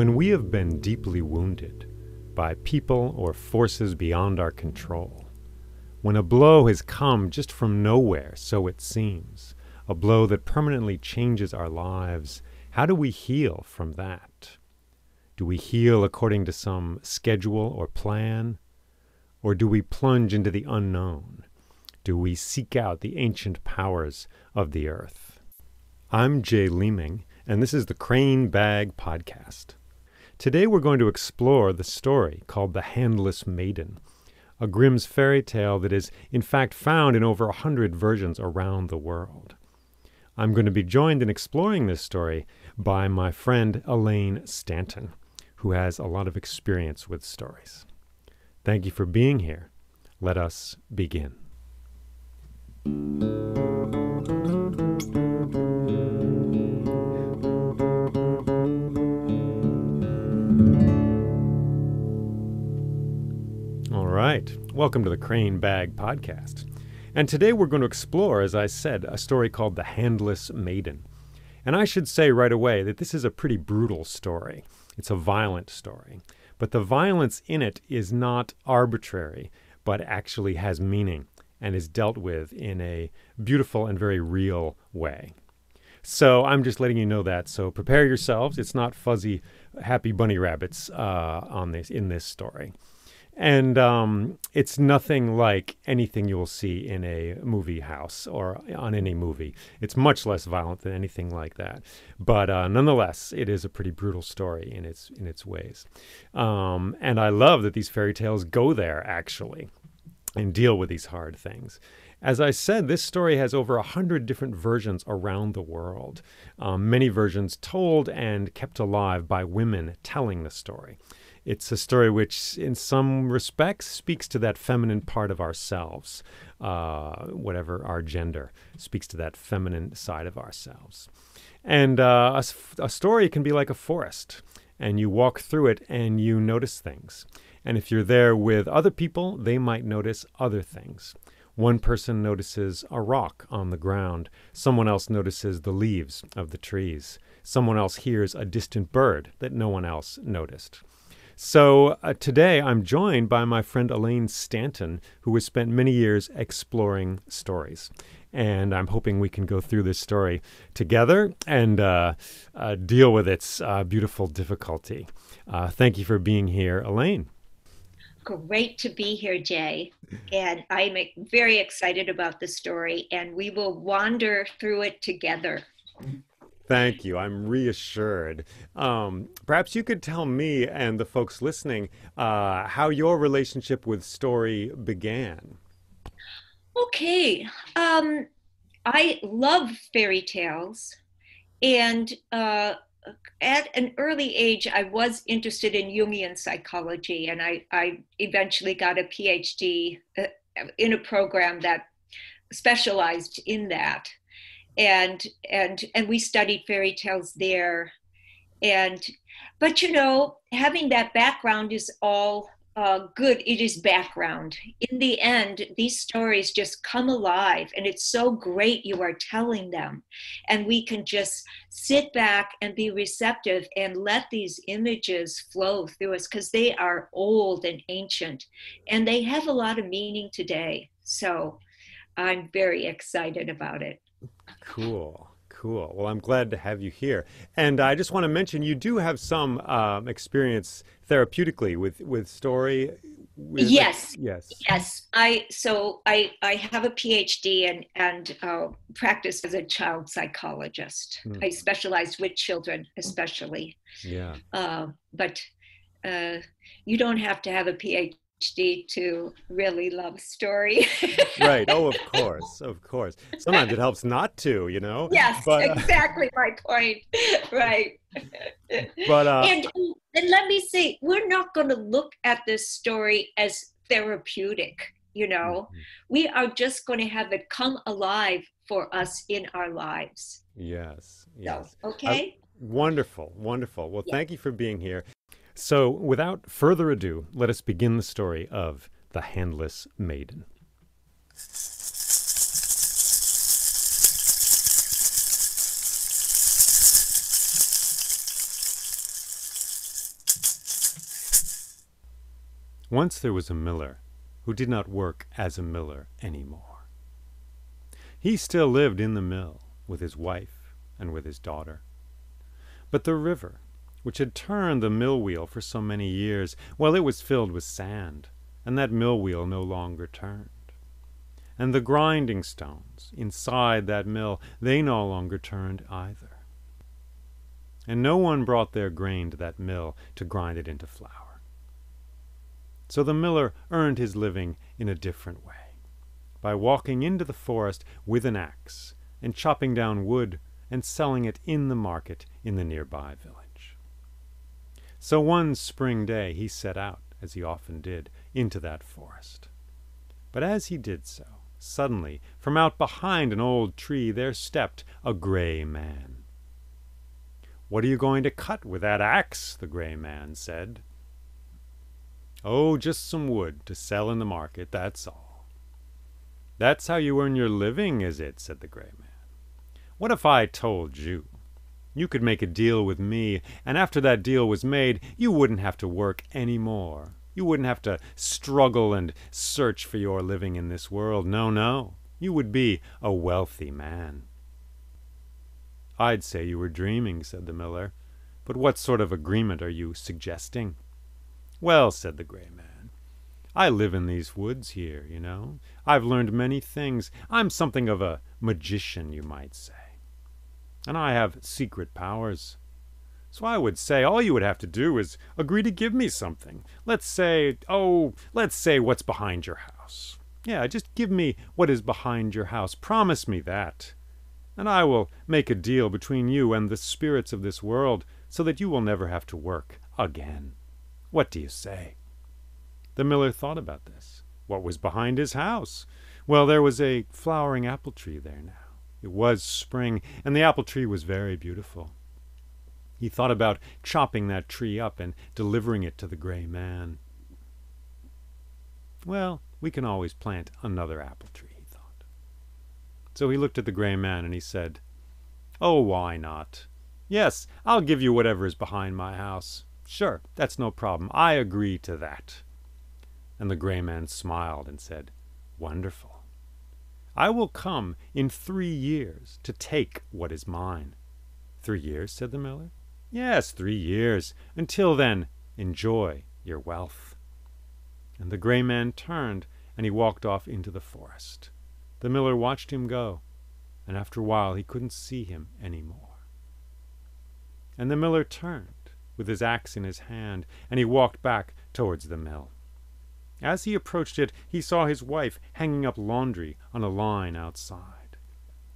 When we have been deeply wounded by people or forces beyond our control, when a blow has come just from nowhere, so it seems, a blow that permanently changes our lives, how do we heal from that? Do we heal according to some schedule or plan? Or do we plunge into the unknown? Do we seek out the ancient powers of the earth? I'm Jay Leeming, and this is the Crane Bag Podcast. Today we're going to explore the story called The Handless Maiden, a Grimm's fairy tale that is in fact found in over a hundred versions around the world. I'm going to be joined in exploring this story by my friend Elaine Stanton, who has a lot of experience with stories. Thank you for being here. Let us begin. All right. Welcome to the Crane Bag Podcast. And today we're going to explore, as I said, a story called The Handless Maiden. And I should say right away that this is a pretty brutal story. It's a violent story. But the violence in it is not arbitrary, but actually has meaning and is dealt with in a beautiful and very real way. So I'm just letting you know that. So prepare yourselves. It's not fuzzy, happy bunny rabbits uh, on this in this story and um, it's nothing like anything you will see in a movie house or on any movie. It's much less violent than anything like that, but uh, nonetheless, it is a pretty brutal story in its in its ways. Um, and I love that these fairy tales go there actually and deal with these hard things. As I said, this story has over a hundred different versions around the world. Um, many versions told and kept alive by women telling the story. It's a story which, in some respects, speaks to that feminine part of ourselves, uh, whatever our gender, speaks to that feminine side of ourselves. And uh, a, a story can be like a forest, and you walk through it and you notice things. And if you're there with other people, they might notice other things. One person notices a rock on the ground. Someone else notices the leaves of the trees. Someone else hears a distant bird that no one else noticed. So uh, today I'm joined by my friend Elaine Stanton, who has spent many years exploring stories. And I'm hoping we can go through this story together and uh, uh, deal with its uh, beautiful difficulty. Uh, thank you for being here, Elaine. Great to be here, Jay. And I'm very excited about the story, and we will wander through it together. Thank you. I'm reassured. Um, perhaps you could tell me and the folks listening uh, how your relationship with story began. Okay. Um, I love fairy tales. And uh, at an early age, I was interested in Jungian psychology, and I, I eventually got a PhD uh, in a program that specialized in that. And and and we studied fairy tales there. And but you know having that background is all uh, good it is background in the end these stories just come alive and it's so great you are telling them and we can just sit back and be receptive and let these images flow through us because they are old and ancient and they have a lot of meaning today so i'm very excited about it Cool. Cool. Well, I'm glad to have you here. And I just want to mention you do have some um, experience therapeutically with, with story. With yes. yes. Yes. I so I I have a PhD and and uh, practice as a child psychologist. Mm. I specialize with children, especially. Yeah. Uh, but uh, you don't have to have a PhD to really love story. right. Oh, of course, of course. Sometimes it helps not to, you know. Yes, but, uh, exactly my point. right. But uh, and and let me say, we're not going to look at this story as therapeutic. You know, mm-hmm. we are just going to have it come alive for us in our lives. Yes. Yes. So, okay. Wonderful, wonderful. Well, Yeah. thank you for being here. So, without further ado, let us begin the story of the Handless Maiden. Once there was a miller who did not work as a miller any more. He still lived in the mill with his wife and with his daughter. But the river, which had turned the mill wheel for so many years, well, it was filled with sand, and that mill wheel no longer turned. And the grinding stones inside that mill, they no longer turned either. And no one brought their grain to that mill to grind it into flour. So the miller earned his living in a different way, by walking into the forest with an axe and chopping down wood and selling it in the market in the nearby village. So one spring day he set out, as he often did, into that forest. But as he did so, suddenly, from out behind an old tree, there stepped a gray man. What are you going to cut with that axe? the gray man said. Oh, just some wood to sell in the market, that's all. That's how you earn your living, is it? said the gray man. What if I told you? You could make a deal with me, and after that deal was made, you wouldn't have to work any more. You wouldn't have to struggle and search for your living in this world. No, no. You would be a wealthy man. I'd say you were dreaming, said the miller. But what sort of agreement are you suggesting? Well, said the gray man, I live in these woods here, you know. I've learned many things. I'm something of a magician, you might say. And I have secret powers. So I would say all you would have to do is agree to give me something. Let's say, oh, let's say what's behind your house. Yeah, just give me what is behind your house. Promise me that. And I will make a deal between you and the spirits of this world so that you will never have to work again. What do you say? The miller thought about this. What was behind his house? Well, there was a flowering apple tree there now. It was spring, and the apple tree was very beautiful. He thought about chopping that tree up and delivering it to the gray man. Well, we can always plant another apple tree, he thought. So he looked at the gray man and he said, Oh, why not? Yes, I'll give you whatever is behind my house. Sure, that's no problem. I agree to that. And the gray man smiled and said, Wonderful. I will come in three years to take what is mine. Three years, said the miller. Yes, three years. Until then, enjoy your wealth. And the gray man turned and he walked off into the forest. The miller watched him go, and after a while he couldn't see him any more. And the miller turned, with his axe in his hand, and he walked back towards the mill. As he approached it, he saw his wife hanging up laundry on a line outside.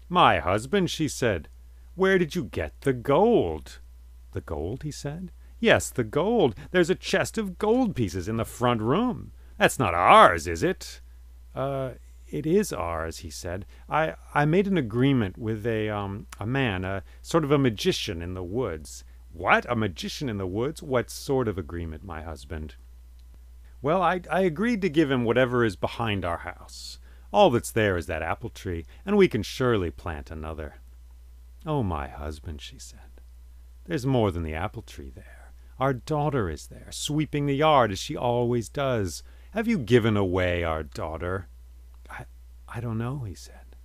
My husband, she said, where did you get the gold? The gold, he said. Yes, the gold. There's a chest of gold pieces in the front room. That's not ours, is it? Uh, it is ours, he said. I, I made an agreement with a, um, a man, a sort of a magician in the woods. What? A magician in the woods? What sort of agreement, my husband? Well, I, I agreed to give him whatever is behind our house. All that's there is that apple tree, and we can surely plant another. Oh, my husband, she said, there's more than the apple tree there. Our daughter is there, sweeping the yard as she always does. Have you given away our daughter? I, I don't know, he said.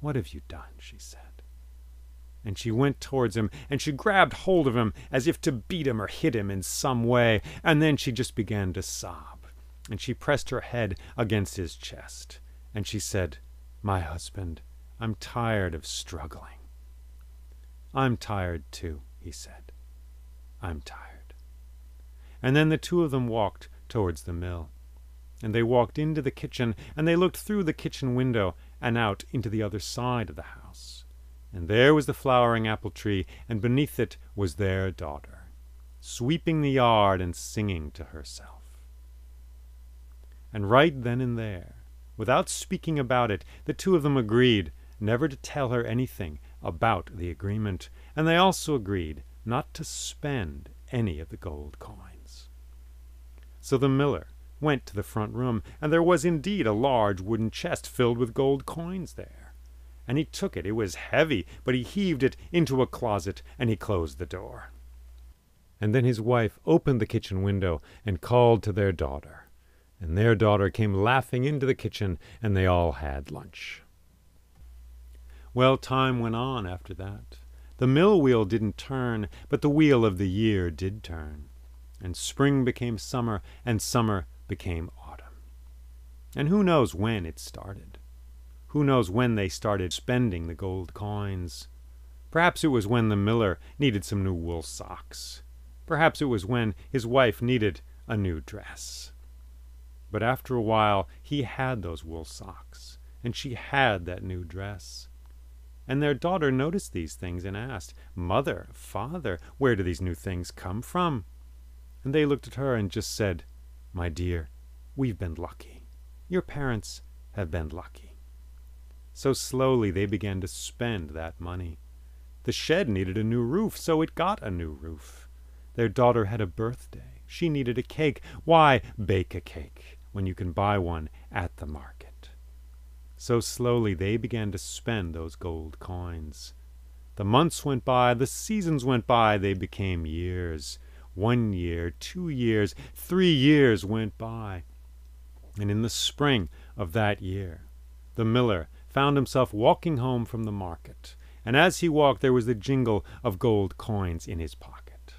What have you done? she said. And she went towards him, and she grabbed hold of him as if to beat him or hit him in some way, and then she just began to sob, and she pressed her head against his chest, and she said, My husband, I'm tired of struggling. I'm tired too, he said. I'm tired. And then the two of them walked towards the mill. And they walked into the kitchen, and they looked through the kitchen window and out into the other side of the house. And there was the flowering apple tree, and beneath it was their daughter, sweeping the yard and singing to herself. And right then and there, without speaking about it, the two of them agreed never to tell her anything about the agreement, and they also agreed not to spend any of the gold coins. So the miller went to the front room, and there was indeed a large wooden chest filled with gold coins there. And he took it. It was heavy, but he heaved it into a closet, and he closed the door. And then his wife opened the kitchen window and called to their daughter. And their daughter came laughing into the kitchen, and they all had lunch. Well, time went on after that. The mill wheel didn't turn, but the wheel of the year did turn. And spring became summer, and summer became autumn. And who knows when it started? Who knows when they started spending the gold coins? Perhaps it was when the miller needed some new wool socks. Perhaps it was when his wife needed a new dress. But after a while, he had those wool socks, and she had that new dress. And their daughter noticed these things and asked, Mother, Father, where do these new things come from? And they looked at her and just said, My dear, we've been lucky. Your parents have been lucky. So slowly they began to spend that money. The shed needed a new roof, so it got a new roof. Their daughter had a birthday. She needed a cake. Why bake a cake when you can buy one at the market? So slowly they began to spend those gold coins. The months went by, the seasons went by, they became years. One year, two years, three years went by. And in the spring of that year, the miller found himself walking home from the market, and as he walked there was the jingle of gold coins in his pocket.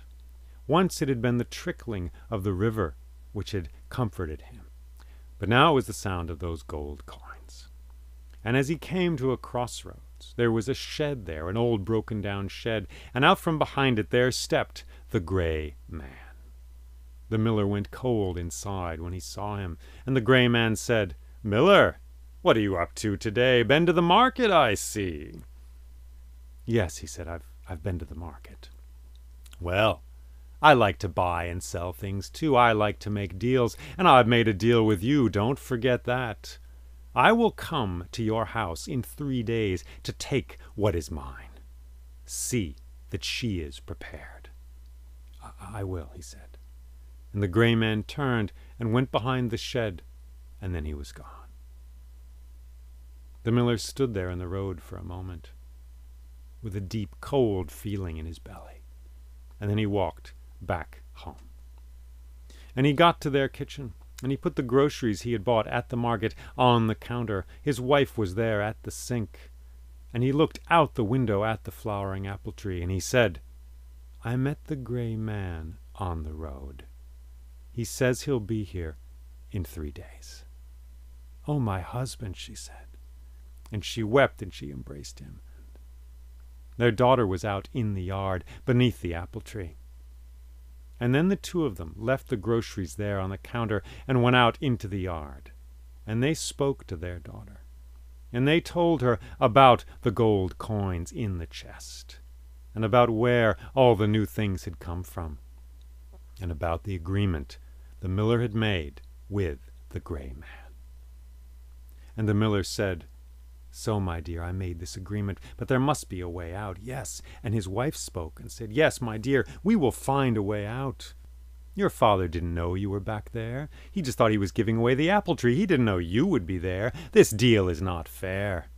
Once it had been the trickling of the river which had comforted him, but now it was the sound of those gold coins. And as he came to a crossroads, there was a shed there, an old broken down shed, and out from behind it there stepped the gray man. The miller went cold inside when he saw him, and the gray man said, Miller, what are you up to today? Been to the market, I see. Yes, he said, I've, I've been to the market. Well, I like to buy and sell things too. I like to make deals, and I've made a deal with you. Don't forget that. I will come to your house in three days to take what is mine. See that she is prepared. I, I will, he said. And the gray man turned and went behind the shed, and then he was gone. The miller stood there in the road for a moment, with a deep, cold feeling in his belly, and then he walked back home. And he got to their kitchen, and he put the groceries he had bought at the market on the counter. His wife was there at the sink. And he looked out the window at the flowering apple tree, and he said, I met the gray man on the road. He says he'll be here in three days. Oh, my husband, she said. And she wept and she embraced him. Their daughter was out in the yard beneath the apple tree. And then the two of them left the groceries there on the counter and went out into the yard. And they spoke to their daughter. And they told her about the gold coins in the chest, and about where all the new things had come from, and about the agreement the miller had made with the gray man. And the miller said, so, my dear, I made this agreement, but there must be a way out. Yes. And his wife spoke and said, Yes, my dear, we will find a way out. Your father didn't know you were back there. He just thought he was giving away the apple tree. He didn't know you would be there. This deal is not fair.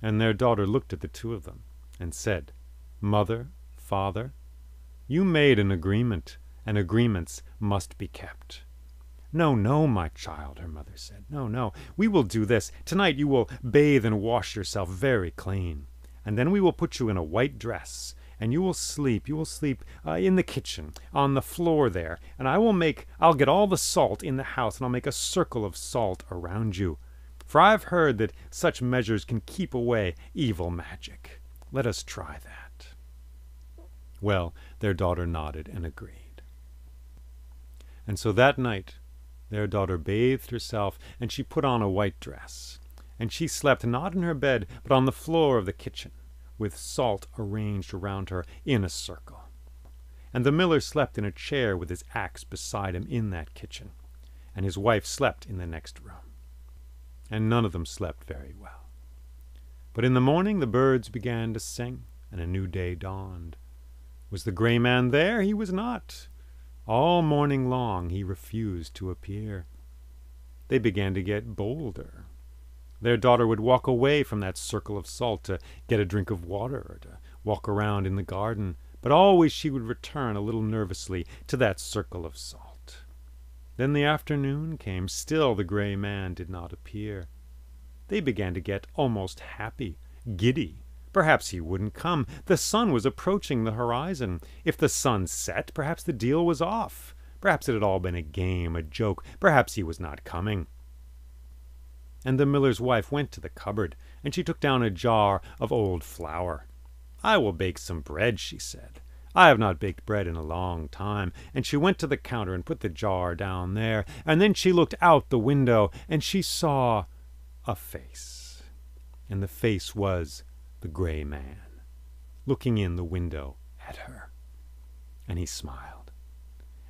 And their daughter looked at the two of them and said, Mother, father, you made an agreement, and agreements must be kept. No, no, my child, her mother said. No, no. We will do this. Tonight you will bathe and wash yourself very clean. And then we will put you in a white dress. And you will sleep. You will sleep uh, in the kitchen, on the floor there. And I will make, I'll get all the salt in the house, and I'll make a circle of salt around you. For I've heard that such measures can keep away evil magic. Let us try that. Well, their daughter nodded and agreed. And so that night their daughter bathed herself, and she put on a white dress. And she slept not in her bed, but on the floor of the kitchen, with salt arranged around her in a circle. And the miller slept in a chair with his axe beside him in that kitchen, and his wife slept in the next room. And none of them slept very well. But in the morning the birds began to sing, and a new day dawned. Was the gray man there? He was not. All morning long he refused to appear. They began to get bolder. Their daughter would walk away from that circle of salt to get a drink of water or to walk around in the garden, but always she would return a little nervously to that circle of salt. Then the afternoon came. Still the gray man did not appear. They began to get almost happy, giddy. Perhaps he wouldn't come. The sun was approaching the horizon. If the sun set, perhaps the deal was off. Perhaps it had all been a game, a joke. Perhaps he was not coming. And the miller's wife went to the cupboard, and she took down a jar of old flour. I will bake some bread, she said. I have not baked bread in a long time. And she went to the counter and put the jar down there. And then she looked out the window, and she saw a face. And the face was the gray man, looking in the window at her. And he smiled.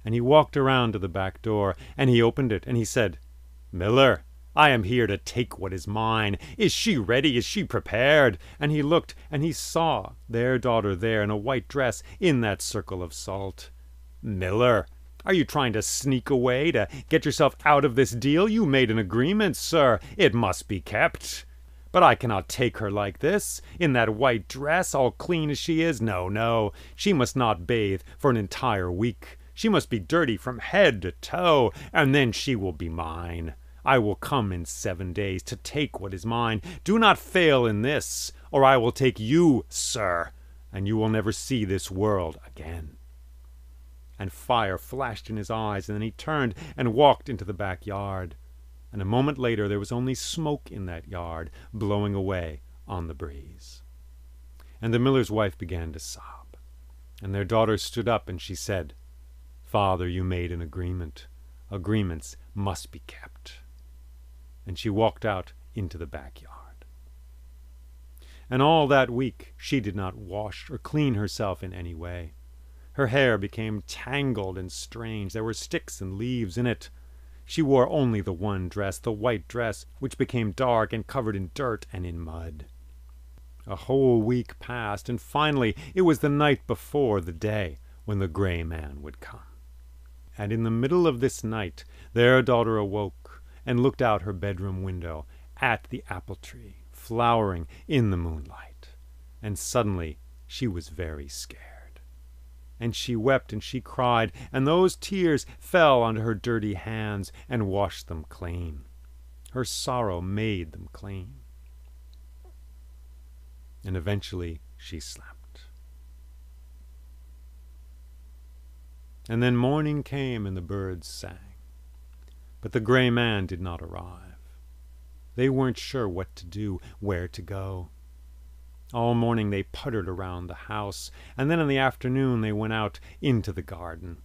And he walked around to the back door, and he opened it, and he said, Miller, I am here to take what is mine. Is she ready? Is she prepared? And he looked, and he saw their daughter there in a white dress in that circle of salt. Miller, are you trying to sneak away to get yourself out of this deal? You made an agreement, sir. It must be kept. But I cannot take her like this, in that white dress, all clean as she is. No, no, she must not bathe for an entire week. She must be dirty from head to toe, and then she will be mine. I will come in seven days to take what is mine. Do not fail in this, or I will take you, sir, and you will never see this world again. And fire flashed in his eyes, and then he turned and walked into the back yard. And a moment later there was only smoke in that yard, blowing away on the breeze. And the miller's wife began to sob. And their daughter stood up, and she said, Father, you made an agreement. Agreements must be kept and she walked out into the backyard. And all that week she did not wash or clean herself in any way. Her hair became tangled and strange. There were sticks and leaves in it. She wore only the one dress, the white dress, which became dark and covered in dirt and in mud. A whole week passed, and finally it was the night before the day when the gray man would come. And in the middle of this night their daughter awoke and looked out her bedroom window at the apple tree flowering in the moonlight. And suddenly she was very scared. And she wept and she cried, and those tears fell onto her dirty hands and washed them clean. Her sorrow made them clean. And eventually she slept. And then morning came and the birds sang. But the gray man did not arrive. They weren't sure what to do, where to go. All morning they puttered around the house, and then in the afternoon they went out into the garden.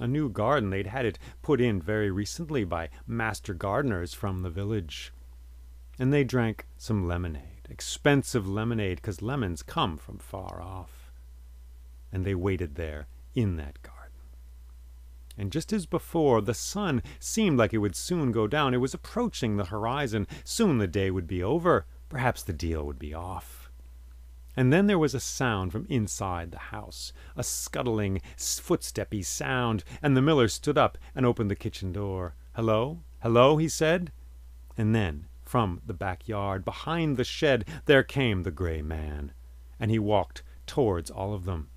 A new garden, they'd had it put in very recently by master gardeners from the village. And they drank some lemonade, expensive lemonade, because lemons come from far off. And they waited there in that garden and just as before, the sun seemed like it would soon go down. It was approaching the horizon. Soon the day would be over. Perhaps the deal would be off. And then there was a sound from inside the house, a scuttling, footsteppy sound, and the miller stood up and opened the kitchen door. Hello, hello, he said. And then, from the backyard, behind the shed, there came the gray man, and he walked towards all of them.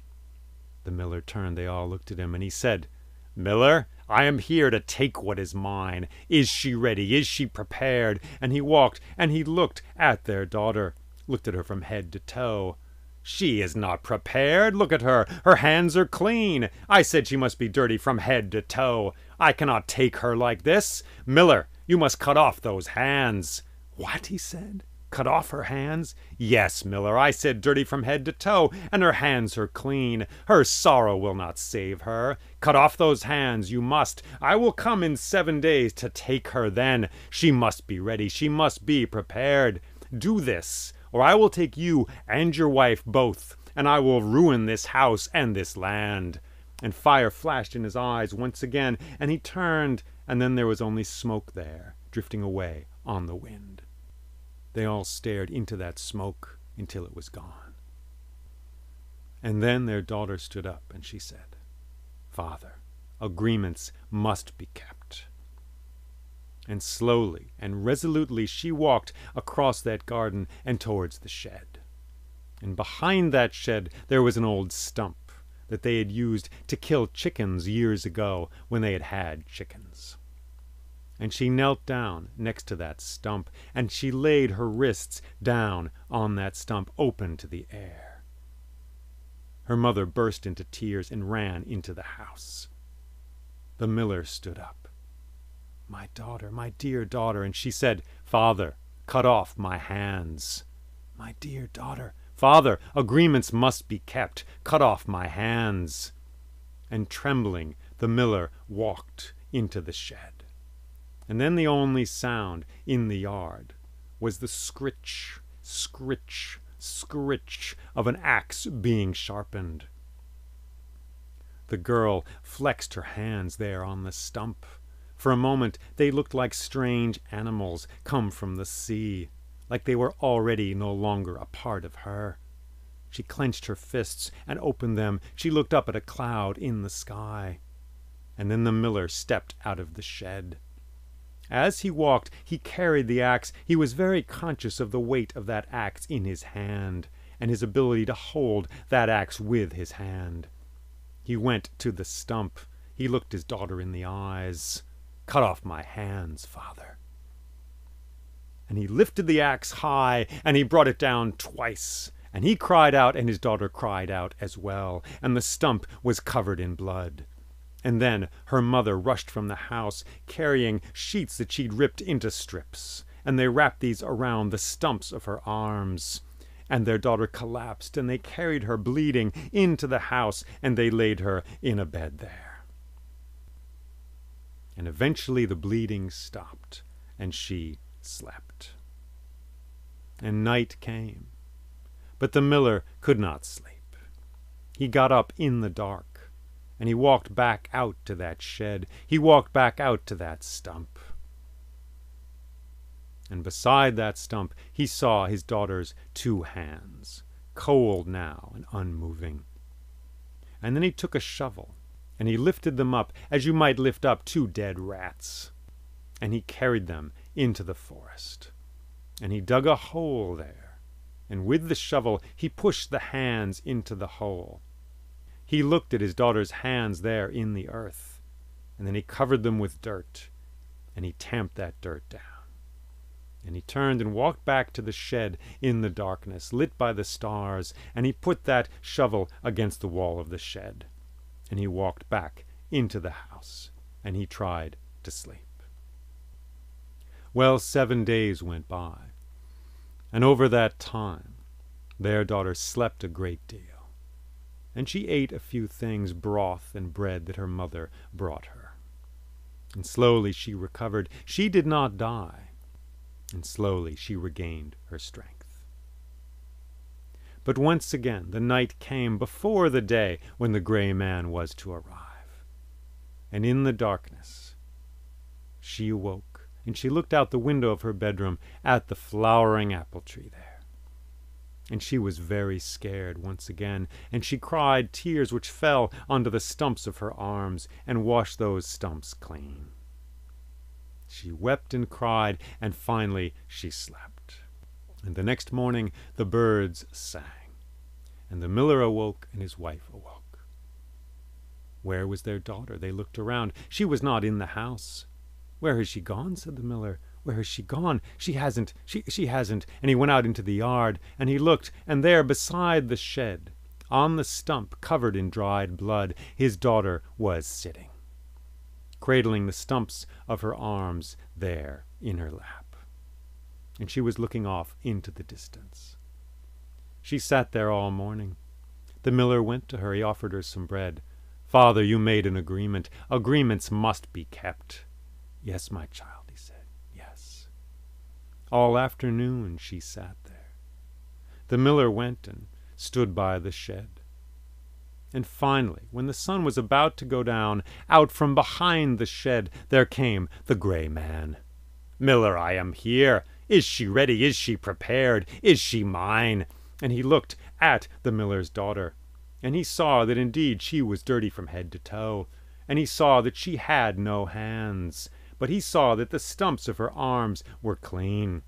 The miller turned, they all looked at him, and he said, Miller, I am here to take what is mine. Is she ready? Is she prepared? And he walked, and he looked at their daughter, looked at her from head to toe. She is not prepared. Look at her. Her hands are clean. I said she must be dirty from head to toe. I cannot take her like this. Miller, you must cut off those hands. What? he said. Cut off her hands? Yes, Miller, I said dirty from head to toe, and her hands are clean. Her sorrow will not save her. Cut off those hands, you must. I will come in seven days to take her then. She must be ready, she must be prepared. Do this, or I will take you and your wife both, and I will ruin this house and this land. And fire flashed in his eyes once again, and he turned, and then there was only smoke there, drifting away on the wind. They all stared into that smoke until it was gone. And then their daughter stood up and she said, Father, agreements must be kept. And slowly and resolutely she walked across that garden and towards the shed. And behind that shed there was an old stump that they had used to kill chickens years ago when they had had chickens. And she knelt down next to that stump, and she laid her wrists down on that stump, open to the air. Her mother burst into tears and ran into the house. The miller stood up. My daughter, my dear daughter, and she said, Father, cut off my hands. My dear daughter, Father, agreements must be kept. Cut off my hands. And trembling, the miller walked into the shed. And then the only sound in the yard was the scritch, scritch, scritch of an axe being sharpened. The girl flexed her hands there on the stump. For a moment they looked like strange animals come from the sea like they were already no longer a part of her. She clenched her fists and opened them. She looked up at a cloud in the sky. And then the miller stepped out of the shed. As he walked, he carried the axe. He was very conscious of the weight of that axe in his hand, and his ability to hold that axe with his hand. He went to the stump. He looked his daughter in the eyes. Cut off my hands, father and he lifted the axe high, and he brought it down twice. And he cried out, and his daughter cried out as well, and the stump was covered in blood. And then her mother rushed from the house, carrying sheets that she'd ripped into strips, and they wrapped these around the stumps of her arms. And their daughter collapsed, and they carried her bleeding into the house, and they laid her in a bed there. And eventually the bleeding stopped, and she slept. And night came. But the miller could not sleep. He got up in the dark, and he walked back out to that shed. He walked back out to that stump. And beside that stump he saw his daughter's two hands, cold now and unmoving. And then he took a shovel, and he lifted them up as you might lift up two dead rats, and he carried them into the forest. And he dug a hole there, and with the shovel he pushed the hands into the hole. He looked at his daughter's hands there in the earth, and then he covered them with dirt, and he tamped that dirt down. And he turned and walked back to the shed in the darkness, lit by the stars, and he put that shovel against the wall of the shed. And he walked back into the house, and he tried to sleep. Well, seven days went by, and over that time their daughter slept a great deal, and she ate a few things, broth and bread that her mother brought her. And slowly she recovered. She did not die, and slowly she regained her strength. But once again the night came before the day when the gray man was to arrive, and in the darkness she awoke and she looked out the window of her bedroom at the flowering apple tree there. And she was very scared once again, and she cried tears which fell onto the stumps of her arms and washed those stumps clean. She wept and cried, and finally she slept. And the next morning the birds sang, and the miller awoke and his wife awoke. Where was their daughter? They looked around. She was not in the house. Where has she gone? said the miller. Where has she gone? She hasn't, she, she hasn't. And he went out into the yard, and he looked, and there beside the shed, on the stump covered in dried blood, his daughter was sitting, cradling the stumps of her arms there in her lap. And she was looking off into the distance. She sat there all morning. The miller went to her. He offered her some bread. Father, you made an agreement. Agreements must be kept. Yes, my child, he said. Yes. All afternoon she sat there. The miller went and stood by the shed. And finally, when the sun was about to go down, out from behind the shed there came the gray man. Miller, I am here. Is she ready? Is she prepared? Is she mine? And he looked at the miller's daughter, and he saw that indeed she was dirty from head to toe, and he saw that she had no hands, but he saw that the stumps of her arms were clean.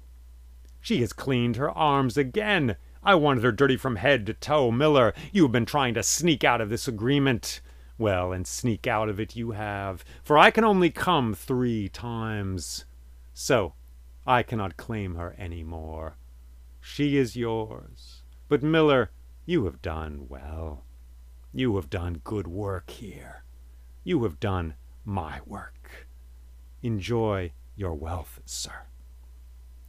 She has cleaned her arms again. I wanted her dirty from head to toe. Miller, you have been trying to sneak out of this agreement. Well, and sneak out of it you have, for I can only come three times. So, I cannot claim her any more. She is yours. But, Miller, you have done well. You have done good work here. You have done my work. Enjoy your wealth, sir.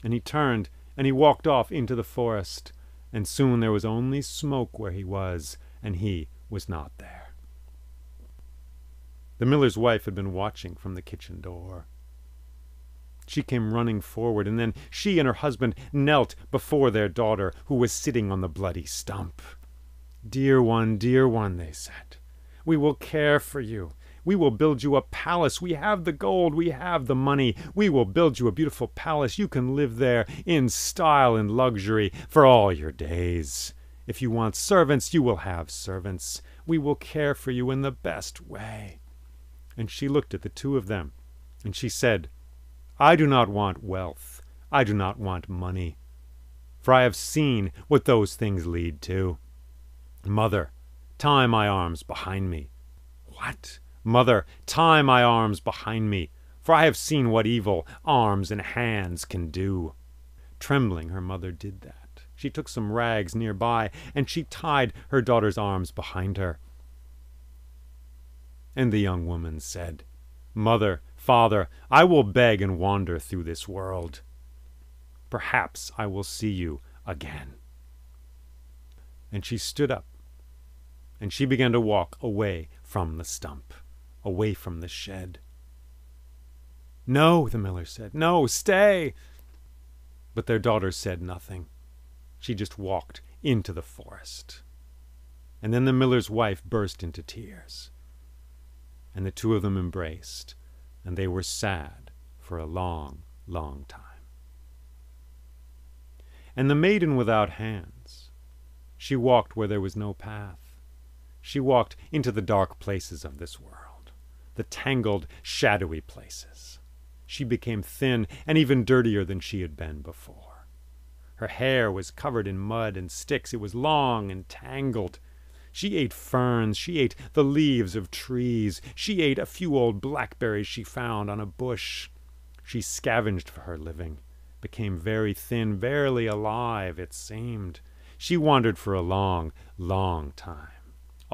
And he turned and he walked off into the forest, and soon there was only smoke where he was, and he was not there. The miller's wife had been watching from the kitchen door. She came running forward, and then she and her husband knelt before their daughter, who was sitting on the bloody stump. Dear one, dear one, they said, we will care for you. We will build you a palace. We have the gold. We have the money. We will build you a beautiful palace. You can live there in style and luxury for all your days. If you want servants, you will have servants. We will care for you in the best way. And she looked at the two of them, and she said, I do not want wealth. I do not want money. For I have seen what those things lead to. Mother, tie my arms behind me. What? Mother, tie my arms behind me, for I have seen what evil arms and hands can do. Trembling, her mother did that. She took some rags near by, and she tied her daughter's arms behind her. And the young woman said, Mother, father, I will beg and wander through this world. Perhaps I will see you again. And she stood up and she began to walk away from the stump, away from the shed. No, the miller said, no, stay. But their daughter said nothing. She just walked into the forest. And then the miller's wife burst into tears. And the two of them embraced, and they were sad for a long, long time. And the maiden without hands, she walked where there was no path she walked into the dark places of this world, the tangled, shadowy places. She became thin and even dirtier than she had been before. Her hair was covered in mud and sticks. It was long and tangled. She ate ferns. She ate the leaves of trees. She ate a few old blackberries she found on a bush. She scavenged for her living, became very thin, barely alive, it seemed. She wandered for a long, long time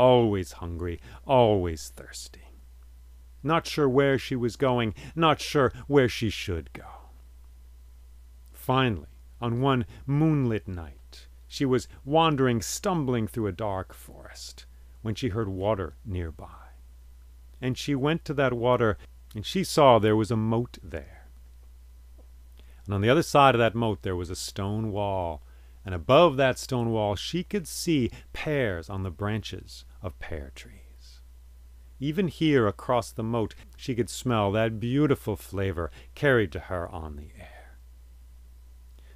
always hungry, always thirsty. Not sure where she was going, not sure where she should go. Finally, on one moonlit night, she was wandering, stumbling through a dark forest, when she heard water nearby. And she went to that water, and she saw there was a moat there. And on the other side of that moat there was a stone wall, and above that stone wall she could see pears on the branches of pear trees. Even here across the moat, she could smell that beautiful flavor carried to her on the air.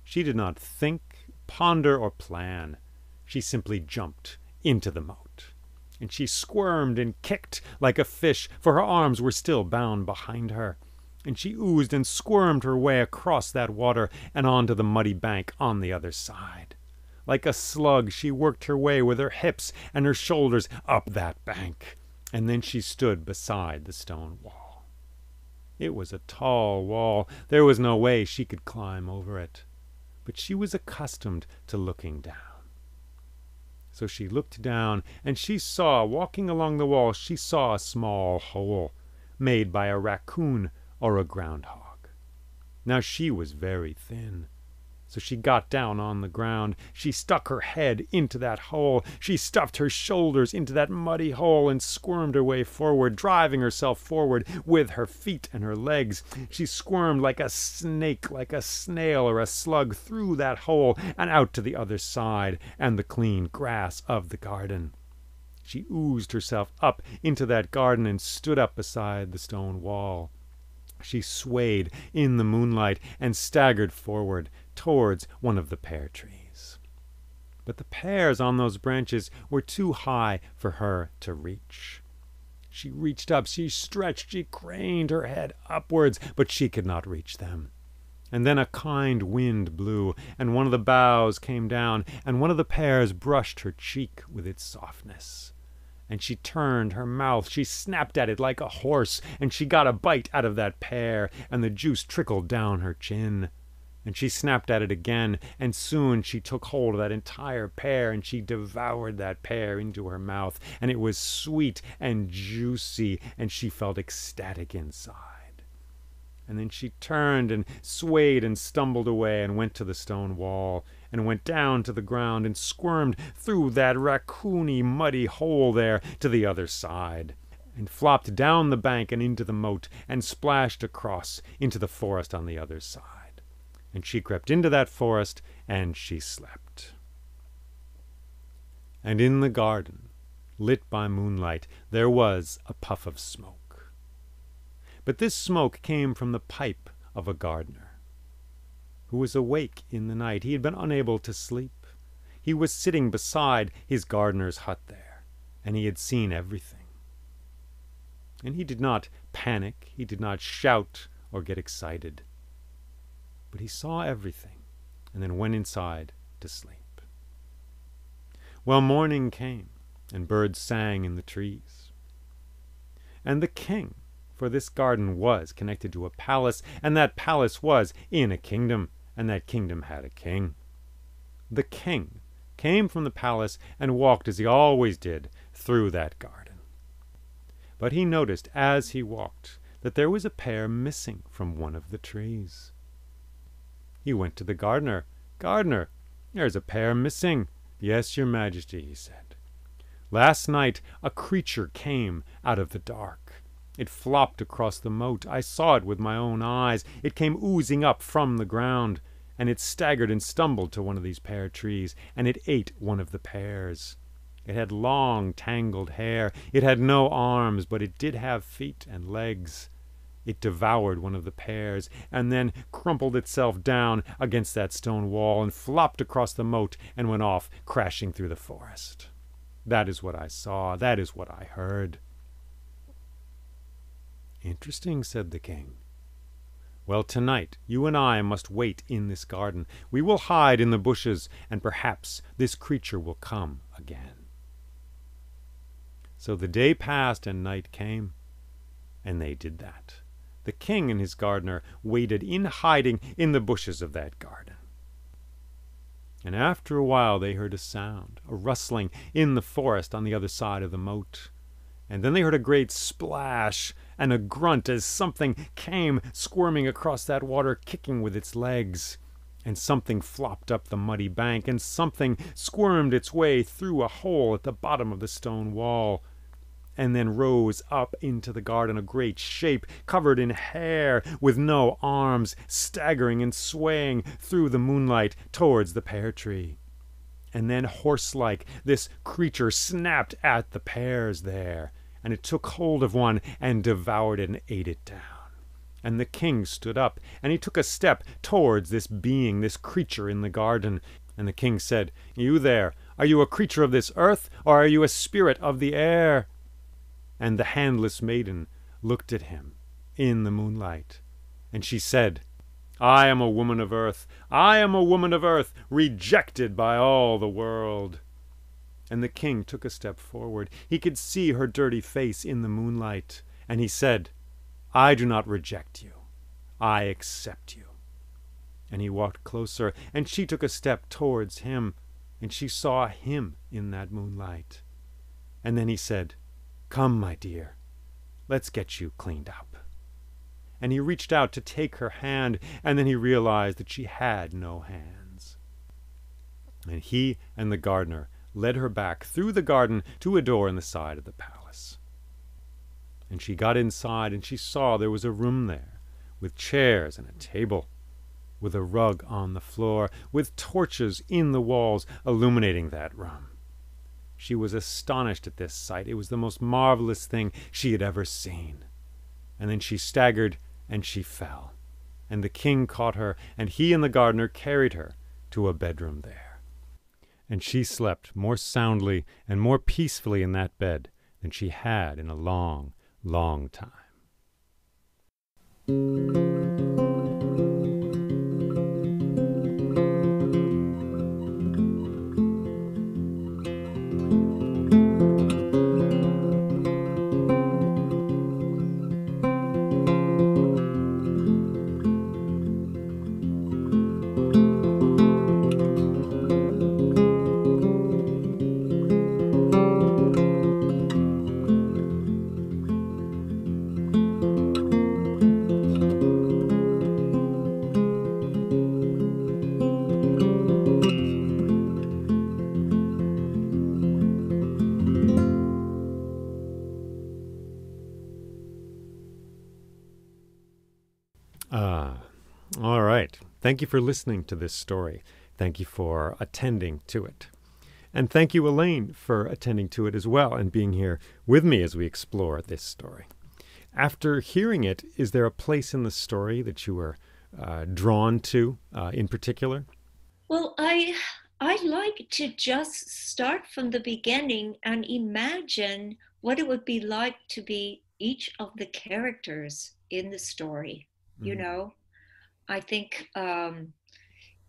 She did not think, ponder, or plan. She simply jumped into the moat. And she squirmed and kicked like a fish, for her arms were still bound behind her. And she oozed and squirmed her way across that water and onto the muddy bank on the other side. Like a slug, she worked her way with her hips and her shoulders up that bank, and then she stood beside the stone wall. It was a tall wall. There was no way she could climb over it, but she was accustomed to looking down. So she looked down, and she saw, walking along the wall, she saw a small hole made by a raccoon or a groundhog. Now she was very thin, so she got down on the ground. She stuck her head into that hole. She stuffed her shoulders into that muddy hole and squirmed her way forward, driving herself forward with her feet and her legs. She squirmed like a snake, like a snail or a slug through that hole and out to the other side and the clean grass of the garden. She oozed herself up into that garden and stood up beside the stone wall. She swayed in the moonlight and staggered forward towards one of the pear trees. But the pears on those branches were too high for her to reach. She reached up, she stretched, she craned her head upwards, but she could not reach them. And then a kind wind blew, and one of the boughs came down, and one of the pears brushed her cheek with its softness. And she turned her mouth, she snapped at it like a horse, and she got a bite out of that pear, and the juice trickled down her chin. And she snapped at it again, and soon she took hold of that entire pear, and she devoured that pear into her mouth, and it was sweet and juicy, and she felt ecstatic inside. And then she turned and swayed and stumbled away and went to the stone wall, and went down to the ground and squirmed through that raccoony muddy hole there to the other side, and flopped down the bank and into the moat, and splashed across into the forest on the other side and she crept into that forest, and she slept. And in the garden, lit by moonlight, there was a puff of smoke. But this smoke came from the pipe of a gardener, who was awake in the night. He had been unable to sleep. He was sitting beside his gardener's hut there, and he had seen everything. And he did not panic, he did not shout or get excited but he saw everything and then went inside to sleep. Well, morning came, and birds sang in the trees. And the king, for this garden was connected to a palace, and that palace was in a kingdom, and that kingdom had a king. The king came from the palace and walked as he always did through that garden. But he noticed as he walked that there was a pear missing from one of the trees. He went to the gardener. Gardener, there's a pear missing. Yes, your majesty, he said. Last night a creature came out of the dark. It flopped across the moat. I saw it with my own eyes. It came oozing up from the ground, and it staggered and stumbled to one of these pear trees, and it ate one of the pears. It had long, tangled hair. It had no arms, but it did have feet and legs. It devoured one of the pears, and then crumpled itself down against that stone wall, and flopped across the moat, and went off crashing through the forest. That is what I saw. That is what I heard. Interesting, said the king. Well, tonight you and I must wait in this garden. We will hide in the bushes, and perhaps this creature will come again. So the day passed and night came, and they did that the king and his gardener waited in hiding in the bushes of that garden. And after a while they heard a sound, a rustling in the forest on the other side of the moat. And then they heard a great splash and a grunt as something came squirming across that water, kicking with its legs. And something flopped up the muddy bank, and something squirmed its way through a hole at the bottom of the stone wall and then rose up into the garden, a great shape covered in hair, with no arms, staggering and swaying through the moonlight towards the pear tree. And then, horse like, this creature snapped at the pears there, and it took hold of one and devoured it and ate it down. And the king stood up, and he took a step towards this being, this creature in the garden. And the king said, You there, are you a creature of this earth, or are you a spirit of the air? And the handless maiden looked at him in the moonlight, and she said, I am a woman of earth, I am a woman of earth, rejected by all the world. And the king took a step forward. He could see her dirty face in the moonlight, and he said, I do not reject you, I accept you. And he walked closer, and she took a step towards him, and she saw him in that moonlight. And then he said, Come, my dear, let's get you cleaned up. And he reached out to take her hand, and then he realized that she had no hands. And he and the gardener led her back through the garden to a door in the side of the palace. And she got inside, and she saw there was a room there, with chairs and a table, with a rug on the floor, with torches in the walls illuminating that room. She was astonished at this sight. It was the most marvelous thing she had ever seen. And then she staggered and she fell. And the king caught her, and he and the gardener carried her to a bedroom there. And she slept more soundly and more peacefully in that bed than she had in a long, long time. Thank you for listening to this story. Thank you for attending to it. And thank you, Elaine, for attending to it as well and being here with me as we explore this story. After hearing it, is there a place in the story that you were uh, drawn to uh, in particular? Well, I I like to just start from the beginning and imagine what it would be like to be each of the characters in the story. You Mhm. know, I think um,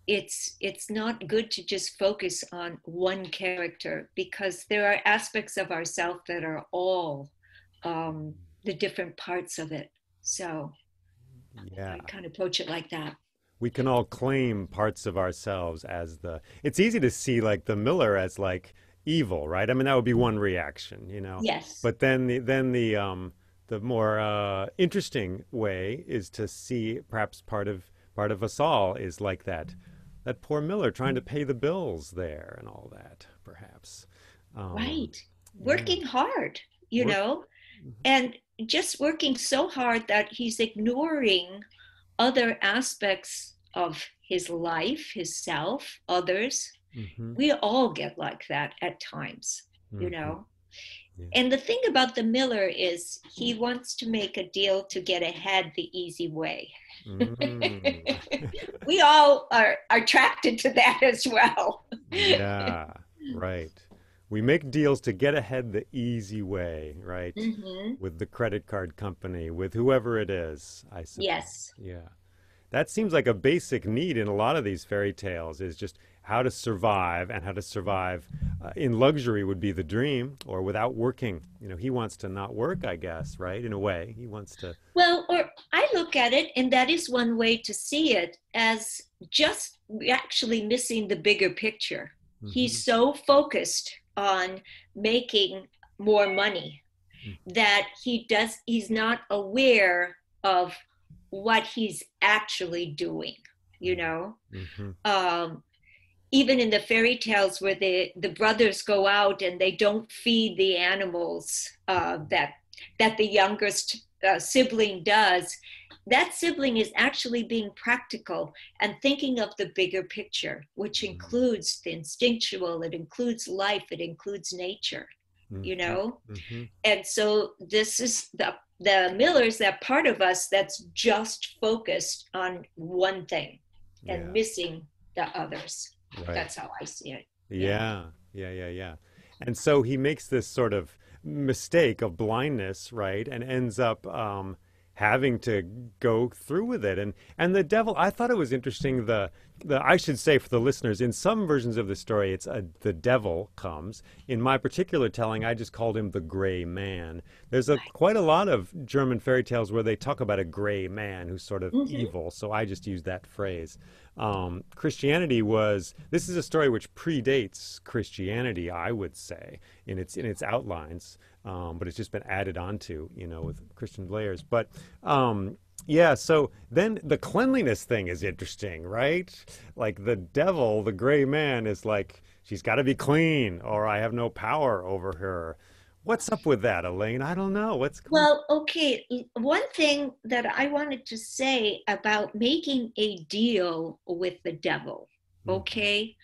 it's it's not good to just focus on one character because there are aspects of ourselves that are all um, the different parts of it. So Yeah. I kind of approach it like that. we can all claim parts of ourselves as the it's easy to see like the miller as like evil right i mean that would be one reaction you know Yes. but then the then the um the more uh interesting way is to see perhaps part of part of us all is like that that poor miller trying to pay the bills there and all that perhaps um, right. yeah. Working hard, you Work- know, Mhm. and just working so hard that he's ignoring other aspects of his life, his self, others. mhm, We all get like that at times, you mhm. know. Yeah. And the thing about the Miller is he wants to make a deal to get ahead the easy way. Mm. We all are, are attracted to that as well. yeah right we make deals to get ahead the easy way right Mhm. with the credit card company with whoever it is i suppose Yes. yeah that seems like a basic need in a lot of these fairy tales is just how to survive and how to survive uh, in luxury would be the dream or without working you know he wants to not work i guess right in a way he wants to Well, or I look at it, and that is one way to see it as just actually missing the bigger picture. He's so focused on making more money that he does he's not aware of what he's actually doing, you know? Mhm. um, even in the fairy tales where the, the brothers go out and they don't feed the animals uh, that that the youngest uh, sibling does, that sibling is actually being practical and thinking of the bigger picture, which Mhm. includes the instinctual, it includes life, it includes nature, you Mhm. know? Mhm. And so this is the the Millers, that part of us that's just focused on one thing and yeah missing the others. Right That's how I see it. Yeah, yeah, yeah, yeah. And so he makes this sort of mistake of blindness, right? And ends up um, having to go through with it. And and the devil, I thought it was interesting. The the I should say for the listeners, in some versions of the story, it's a, the devil comes. In my particular telling, I just called him the gray man. There's a quite a lot of German fairy tales where they talk about a gray man who's sort of Mhm. evil. So I just used that phrase. Um, Christianity was this is a story which predates Christianity, I would say, in its in its outlines, um, but it's just been added onto, you know, with Christian layers. But um, yeah, so then the cleanliness thing is interesting, right? Like the devil, the gray man, is like she's got to be clean, or I have no power over her. What's up with that, Elaine? I don't know. What's going Well, okay. One thing that I wanted to say about making a deal with the devil, Mhm. okay?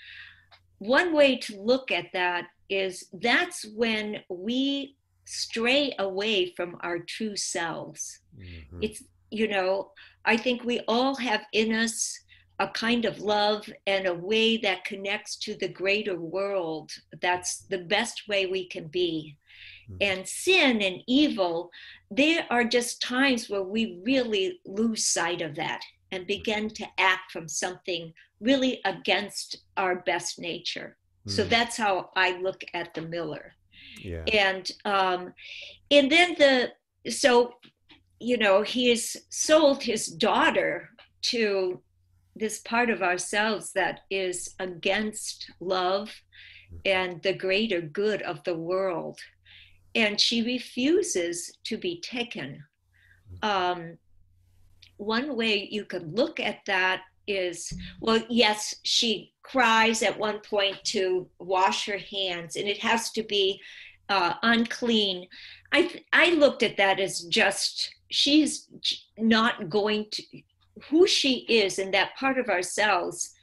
One way to look at that is that's when we stray away from our true selves. Mhm. It's you know, I think we all have in us a kind of love and a way that connects to the greater world. That's the best way we can be. Mm-hmm. And sin and evil, there are just times where we really lose sight of that and begin to act from something really against our best nature. Mm. So that's how I look at the Miller. Yeah. And um, and then the so you know he has sold his daughter to this part of ourselves that is against love and the greater good of the world and she refuses to be taken um, one way you could look at that is well yes she cries at one point to wash her hands and it has to be uh, unclean i i looked at that as just she's not going to who she is in that part of ourselves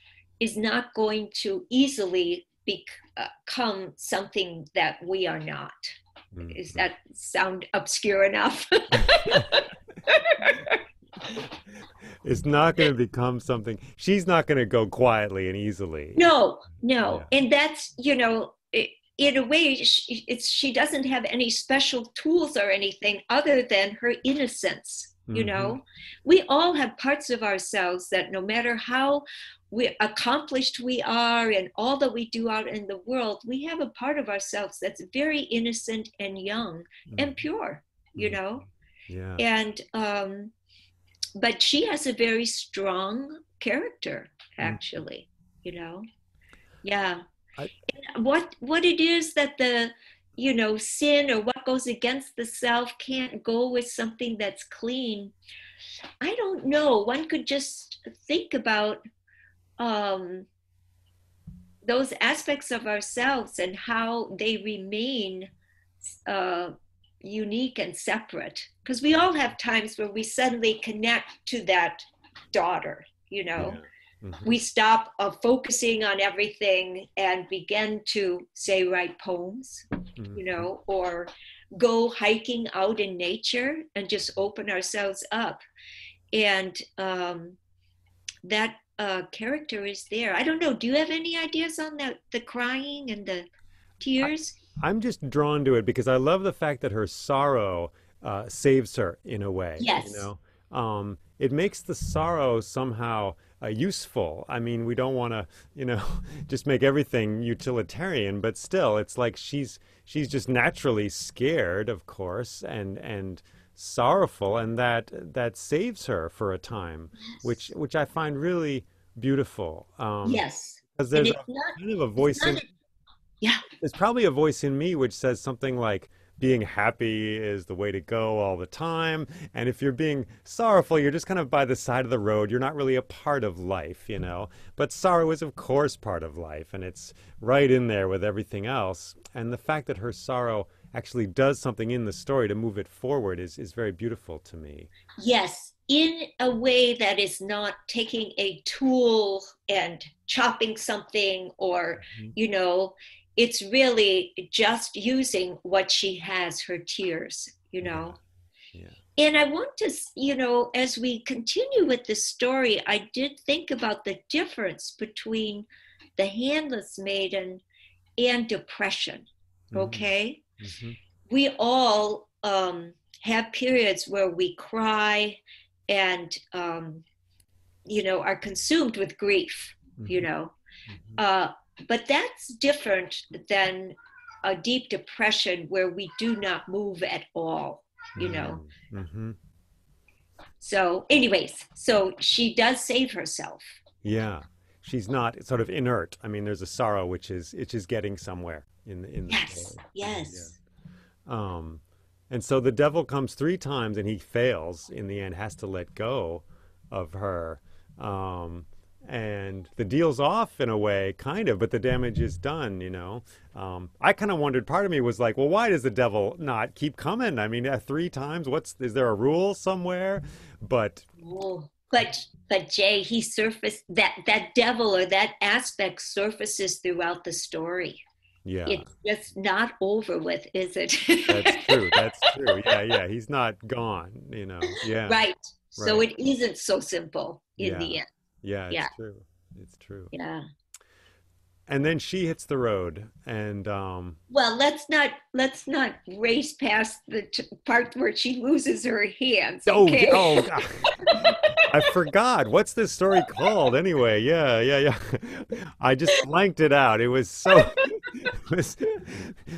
is not going to easily become something that we are not. Mm-hmm. Is that sound obscure enough? it's not going to become something. She's not going to go quietly and easily. No, no, yeah. and that's you know. In a way, she, it's she doesn't have any special tools or anything other than her innocence you mm-hmm. know we all have parts of ourselves that no matter how we accomplished we are and all that we do out in the world we have a part of ourselves that's very innocent and young mm-hmm. and pure you mm-hmm. know yeah and um but she has a very strong character mm. actually mm-hmm. you know yeah I, what what it is that the you know, sin or what goes against the self can't go with something that's clean. I don't know. One could just think about um, those aspects of ourselves and how they remain uh, unique and separate. Because we all have times where we suddenly connect to that daughter, you know. Yeah Mm-hmm. We stop uh, focusing on everything and begin to say, write poems, mm-hmm. you know, or go hiking out in nature and just open ourselves up. And um, that uh, character is there. I don't know. Do you have any ideas on that? the crying and the tears? I, am just drawn to it because I love the fact that her sorrow uh, saves her in a way. Yes. You know, um, it makes the sorrow somehow uh, useful. I mean, we don't want to, you know, just make everything utilitarian, but still, it's like she's she's just naturally scared, of course, and and sorrowful, and that that saves her for a time, yes. which which I find really beautiful. Um, yes, because there's a, not, kind of a voice in. yeah, there's probably a voice in me which says something like being happy is the way to go all the time. And if you're being sorrowful, you're just kind of by the side of the road. You're not really a part of life, you know. But sorrow is, of course, part of life, and it's right in there with everything else. And the fact that her sorrow actually does something in the story to move it forward is, is very beautiful to me. Yes, in a way that is not taking a tool and chopping something or, mm-hmm. you know, it's really just using what she has her tears you know yeah. and i want to you know as we continue with the story i did think about the difference between the handless maiden and depression mm-hmm. okay mm-hmm. we all um, have periods where we cry and um, you know are consumed with grief mm-hmm. you know mm-hmm. uh, but that's different than a deep depression where we do not move at all, you know. Mm-hmm. mm-hmm. So, anyways, so she does save herself. Yeah, she's not sort of inert. I mean, there's a sorrow which is which is getting somewhere in the in the yes, story. yes. Yeah. Um, and so the devil comes three times and he fails in the end, has to let go of her. Um, and the deal's off in a way, kind of, but the damage is done, you know. Um, I kind of wondered, part of me was like, well, why does the devil not keep coming? I mean, uh, three times, what's, is there a rule somewhere? But. But, but Jay, he surfaced, that, that devil or that aspect surfaces throughout the story. Yeah. It's just not over with, is it? that's true. That's true. Yeah, yeah. He's not gone, you know. Yeah. Right. So it isn't so simple in Yeah. the end. Yeah, it's Yeah. true. It's true. Yeah. And then she hits the road and um Well, let's not let's not race past the t- part where she loses her hands. oh, Okay. oh God. I forgot. What's this story called anyway? Yeah, yeah, yeah. I just blanked it out. It was so it was,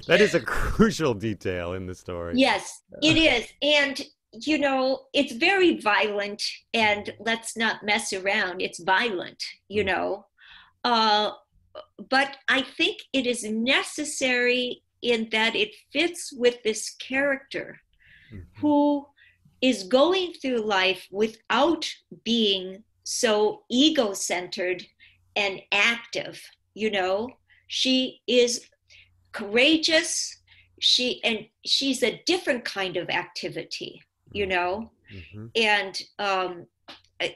that is a crucial detail in the story. Yes, it is. And, you know, it's very violent, and let's not mess around. It's violent, you know. Uh, but I think it is necessary in that it fits with this character Mhm. who is going through life without being so ego centered and active you know she is courageous she and she's a different kind of activity you know? Mhm. and um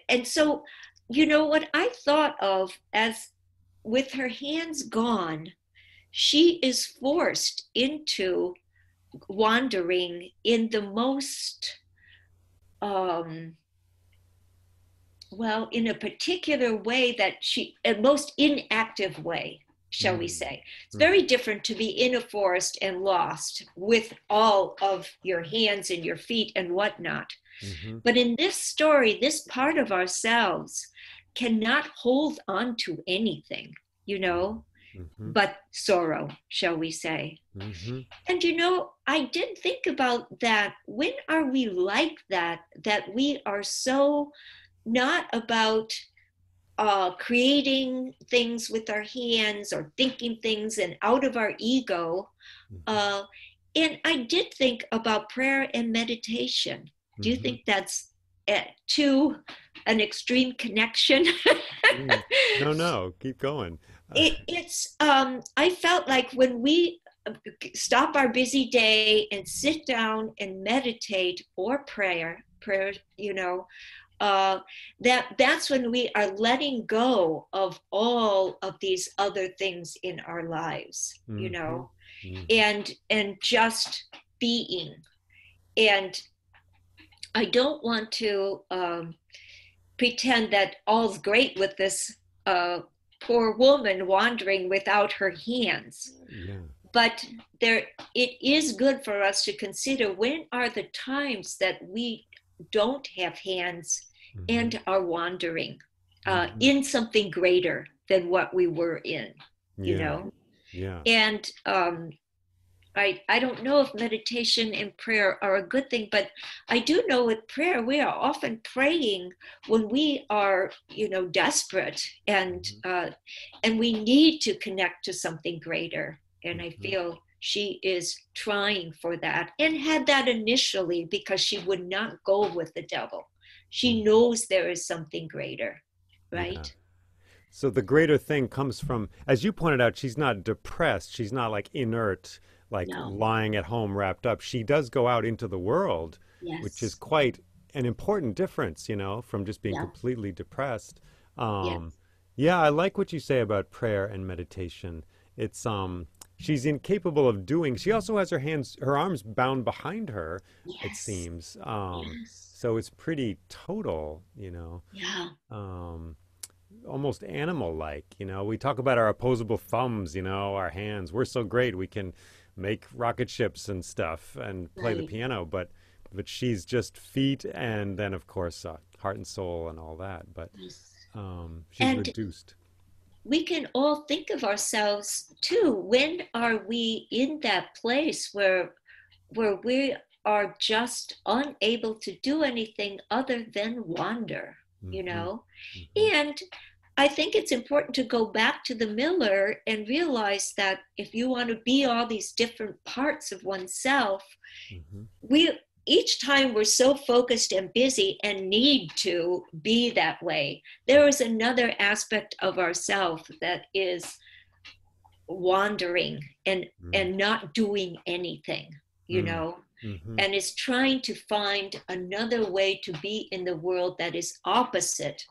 and so you know what i thought of as with her hands gone she is forced into wandering in the most um well in a particular way that she a most inactive way shall we Mm. say it's Mm. very different to be in a forest and lost with all of your hands and your feet and whatnot Mhm. but in this story, this part of ourselves cannot hold on to anything, you know, Mhm. but sorrow, shall we say. Mhm. And you know, I did think about that. When are we like that? That we are so not about uh, creating things with our hands or thinking things and out of our ego. Mhm. Uh, and I did think about prayer and meditation. Do you Mhm. think that's uh, to an extreme connection? Mm. No, no, keep going. Uh, it, it's um i felt like when we uh, stop our busy day and sit down and meditate or prayer prayer you know uh that that's when we are letting go of all of these other things in our lives you know Mhm. and and just being and i don't want to um pretend that all's great with this uh poor woman wandering without her hands Yeah. but there it is good for us to consider when are the times that we don't have hands Mhm. and are wandering uh, Mhm. in something greater than what we were in you Yeah. know Yeah. and um, I, I don't know if meditation and prayer are a good thing, but I do know with prayer, we are often praying when we are, you know, desperate and Mhm. uh, and we need to connect to something greater. And I Mhm. feel she is trying for that and had that initially because she would not go with the devil. She knows there is something greater, Yeah. right? So the greater thing comes from, as you pointed out, she's not depressed. She's not like inert, like No. lying at home wrapped up. She does go out into the world, Yes. which is quite an important difference, you know, from just being Yeah. completely depressed. Um, yeah, I like what you say about prayer and meditation. It's um, she's incapable of doing. She also has her hands, her arms bound behind her. It seems. Um, Yes. so it's pretty total, you know. Yeah. um, almost animal like. You know, we talk about our opposable thumbs, you know, our hands. We're so great. We can make rocket ships and stuff and play the piano, but but she's just feet and then of course uh, heart and soul and all that. But um, she's And- reduced. We can all think of ourselves too when are we in that place where where we are just unable to do anything other than wander you Mhm, know mhm. and i think it's important to go back to the miller and realize that if you want to be all these different parts of oneself Mhm. we each time we're so focused and busy and need to be that way there is another aspect of ourself that is wandering and Mm. and not doing anything you Mm. know Mhm. and is trying to find another way to be in the world that is opposite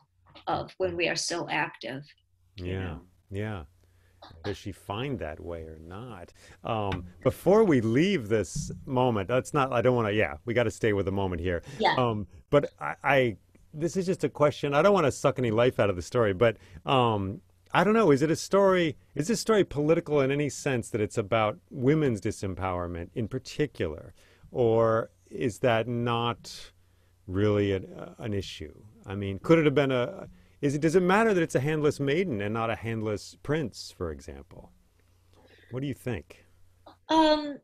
of when we are so active you Yeah, know yeah. Does she find that way or not? Um, before we leave this moment, that's not. I don't want to. Yeah, we got to stay with the moment here. Yeah. Um, but I, I, this is just a question. I don't want to suck any life out of the story, but um, I don't know. Is it a story? Is this story political in any sense that it's about women's disempowerment in particular, or is that not really an, uh, an issue? I mean, could it have been a is it does it matter that it's a handless maiden and not a handless prince, for example? What do you think? Um,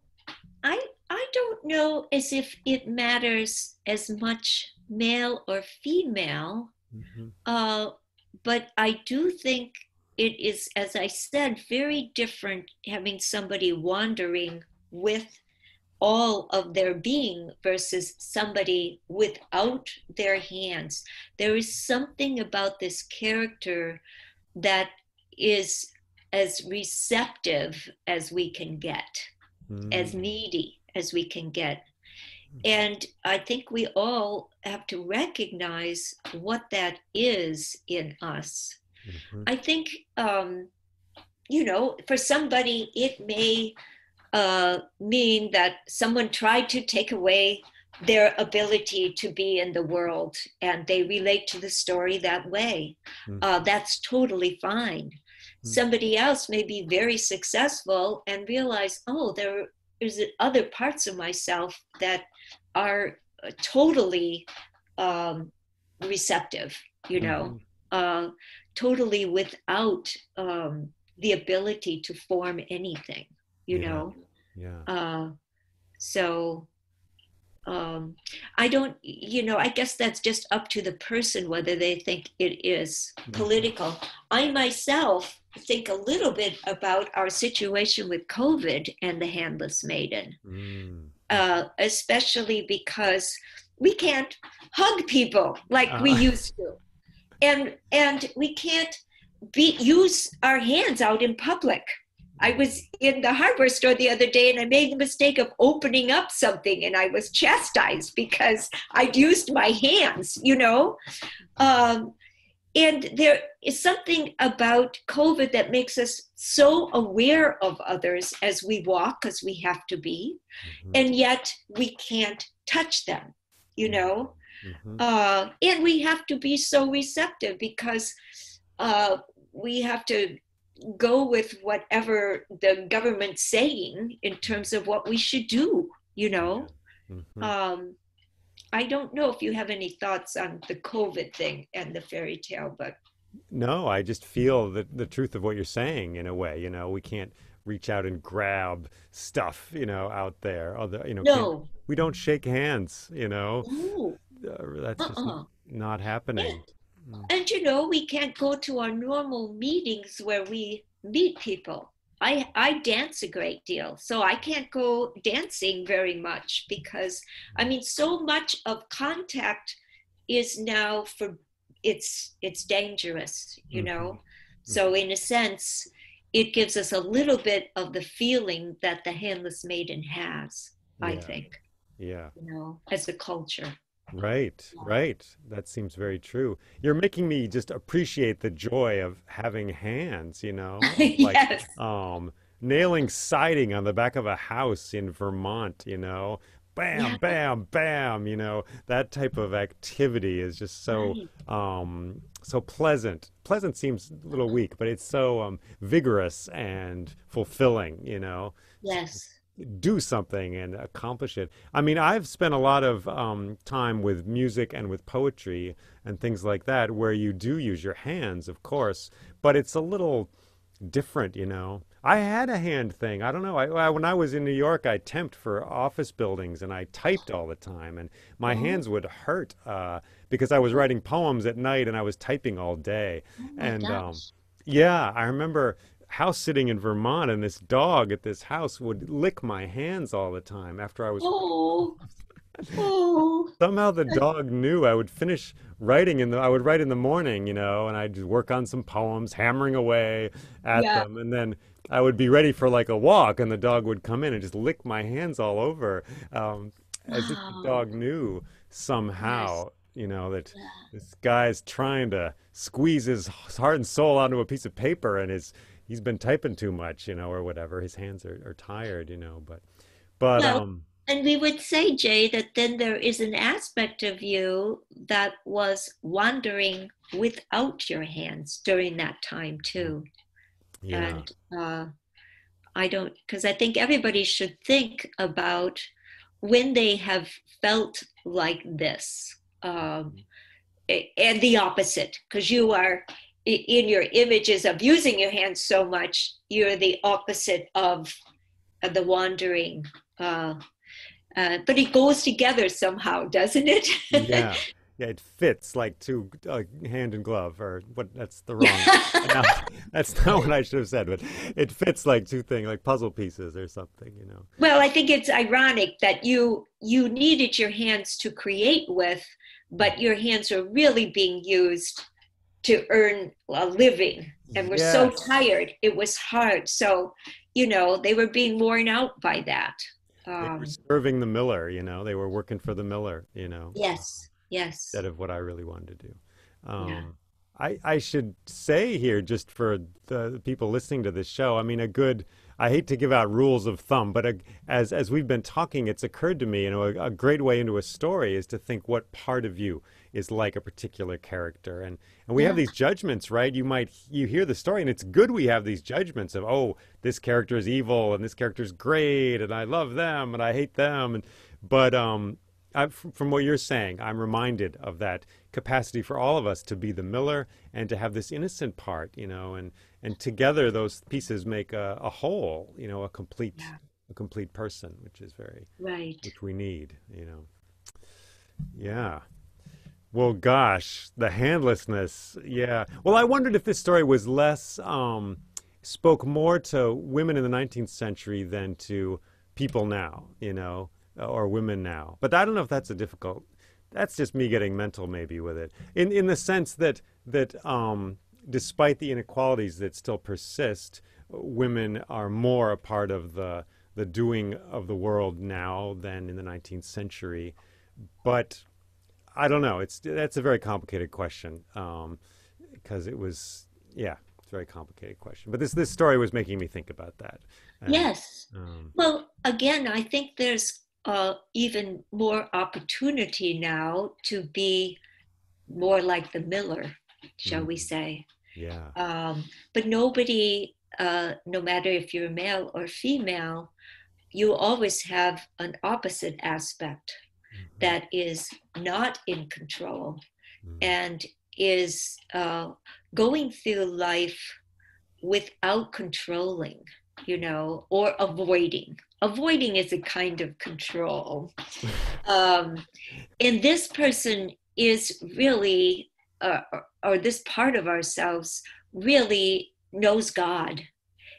I I don't know as if it matters as much male or female, hmm uh, but I do think it is, as I said, very different having somebody wandering with all of their being versus somebody without their hands. There is something about this character that is as receptive as we can get, as mm needy as we can get. And I think we all have to recognize what that is in us. hmm I think, um, you know, for somebody, it may uh, mean that someone tried to take away their ability to be in the world and they relate to the story that way. mm Uh, that's totally fine. Mm. Somebody else may be very successful and realize, oh, there is other parts of myself that are uh, totally um, receptive, you know, hmm uh, totally without um, the ability to form anything, you Yeah. know. Yeah. Uh, so um, I don't, you know, I guess that's just up to the person whether they think it is hmm political. I myself think a little bit about our situation with COVID and the handless maiden, mm uh, especially because we can't hug people like we Uh, used to, and and we can't be use our hands out in public. I was in the hardware store the other day and I made the mistake of opening up something and I was chastised because I'd used my hands, you know? Um, and there is something about COVID that makes us so aware of others as we walk, as we have to be, mhm, and yet we can't touch them, you know? mhm. uh, and we have to be so receptive because uh, we have to go with whatever the government's saying in terms of what we should do you know Mhm. um, i don't know if you have any thoughts on the covid thing and the fairy tale but No, I just feel the the truth of what you're saying in a way. You know, we can't reach out and grab stuff, you know, out there. Other, you know, no we don't shake hands. You know, uh, that's just uh-uh. not happening. And, Mm. you know we can't go to our normal meetings where we meet people I, I dance a great deal, so I can't go dancing very much because I mean so much of contact is now for it's it's dangerous, you know. So in a sense, it gives us a little bit of the feeling that the handless maiden has, I think, Yeah. you know, as a culture. Right, right. That seems very true. You're making me just appreciate the joy of having hands, you know, like yes. um nailing siding on the back of a house in Vermont, you know. Bam, Yeah. bam, bam, you know. That type of activity is just so Right. um so pleasant. Pleasant seems a little weak, but it's so um vigorous and fulfilling, you know Yes. Do something and accomplish it. I mean, I've spent a lot of um, time with music and with poetry and things like that where you do use your hands, of course, but it's a little different, you know. I had a hand thing. I don't know. I, I, when I was in New York, I temped for office buildings and I typed all the time, and my Oh, hands would hurt uh, because I was writing poems at night and I was typing all day. oh And um, yeah, I remember house sitting in Vermont, and this dog at this house would lick my hands all the time after I was. Oh, oh, Somehow the dog knew I would finish writing in the. I would write in the morning, you know, and I'd just work on some poems, hammering away at yeah. them, and then I would be ready for like a walk, and the dog would come in and just lick my hands all over, um, as if the dog knew somehow, you know, that Yeah. this guy's trying to squeeze his heart and soul onto a piece of paper, and his he's been typing too much, you know, or whatever. His hands are, are tired, you know. But but Well, um, and we would say, Jay, that then there is an aspect of you that was wandering without your hands during that time too. yeah, And uh, I don't, because I think everybody should think about when they have felt like this, um, and the opposite, because you are in your images of using your hands so much, you're the opposite of, the wandering. Uh, uh, but it goes together somehow, doesn't it? yeah, yeah. It fits like two like hand and glove, or what? That's the wrong. No, that's not what I should have said, but it fits like two things, like puzzle pieces or something, you know. Well, I think it's ironic that you you needed your hands to create with, but your hands are really being used to earn a living, and we're so tired. It was hard, so you know they were being worn out by that. They Um, were serving the miller, you know. They were working for the miller, you know. yes, yes, instead of what I really wanted to do. Um, Yeah. I, I should say here, just for the people listening to this show, I mean, a good, I hate to give out rules of thumb, but a, as, as we've been talking, it's occurred to me, you know, a, a great way into a story is to think what part of you is like a particular character. And, and we have these judgments, right? You might, you hear the story and it's good we have these judgments of, oh, this character is evil and this character is great and I love them and I hate them. And, but, um, I, from what you're saying, I'm reminded of that capacity for all of us to be the miller and to have this innocent part, you know, and and together those pieces make a, a whole, you know, a complete Yeah. a complete person, which is very right. which we need, you know. Yeah. Well, gosh, the handlessness. Yeah. Well, I wondered if this story was less um, spoke more to women in the 19th century than to people now, you know, or women now. But I don't know if that's a difficult. That's just me getting mental, maybe, with it. In in the sense that that um, despite the inequalities that still persist, women are more a part of the the doing of the world now than in the 19th century. But I don't know. It's that's a very complicated question because it was yeah, it's a very complicated question. But this this story was making me think about that. And, Yes. Um, Well, again, I think there's uh, even more opportunity now to be more like the miller, shall we Mhm. say? yeah. um, but nobody, uh, no matter if you're male or female, you always have an opposite aspect. That is not in control Mhm. and is uh, going through life without controlling, you know, or avoiding. Avoiding is a kind of control. Um, and this person is really, uh, or, or this part of ourselves really knows God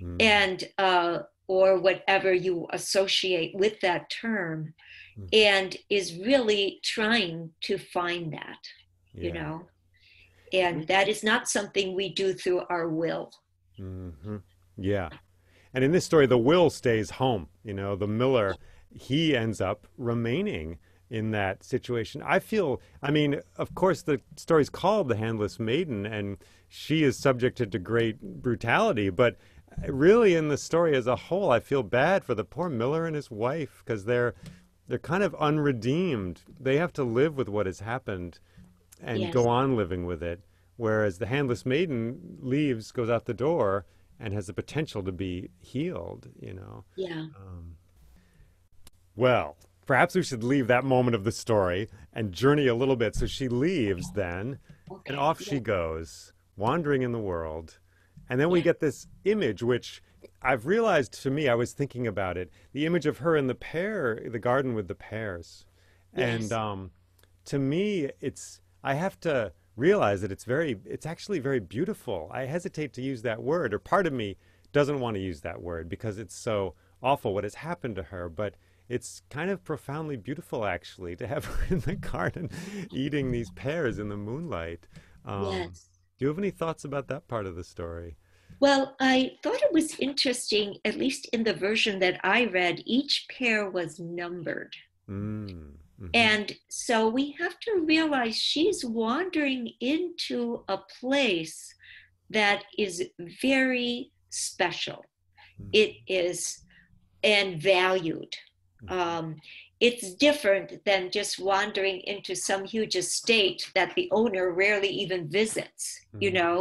Mm. and uh, or whatever you associate with that term Mm. and is really trying to find that you know and that is not something we do through our will hmm Yeah. And in this story, the will stays home. You know, the miller, he ends up remaining in that situation. I feel, I mean, of course, the story's called The Handless Maiden, and she is subjected to great brutality, but really in the story as a whole, I feel bad for the poor miller and his wife because they're they're kind of unredeemed. They have to live with what has happened and Yes. go on living with it. Whereas the handless maiden leaves, goes out the door, and has the potential to be healed, you know. yeah Um, well, perhaps we should leave that moment of the story and journey a little bit. So she leaves then, okay and off she goes, wandering in the world. And then we get this image, which I've realized to me, I was thinking about it, the image of her in the pear, the garden with the pears. Yes. And um, to me, it's, I have to realize that it's very, it's actually very beautiful. I hesitate to use that word, or part of me doesn't want to use that word because it's so awful what has happened to her. But it's kind of profoundly beautiful, actually, to have her in the garden eating these pears in the moonlight. Um, yes do you have any thoughts about that part of the story? Well i thought it was interesting at least in the version that i read each pear was numbered Mm, mhm. And so we have to realize she's wandering into a place that is very special. Mm. It is and valued. Mhm. Um, it's different than just wandering into some huge estate that the owner rarely even visits. You Mhm. know,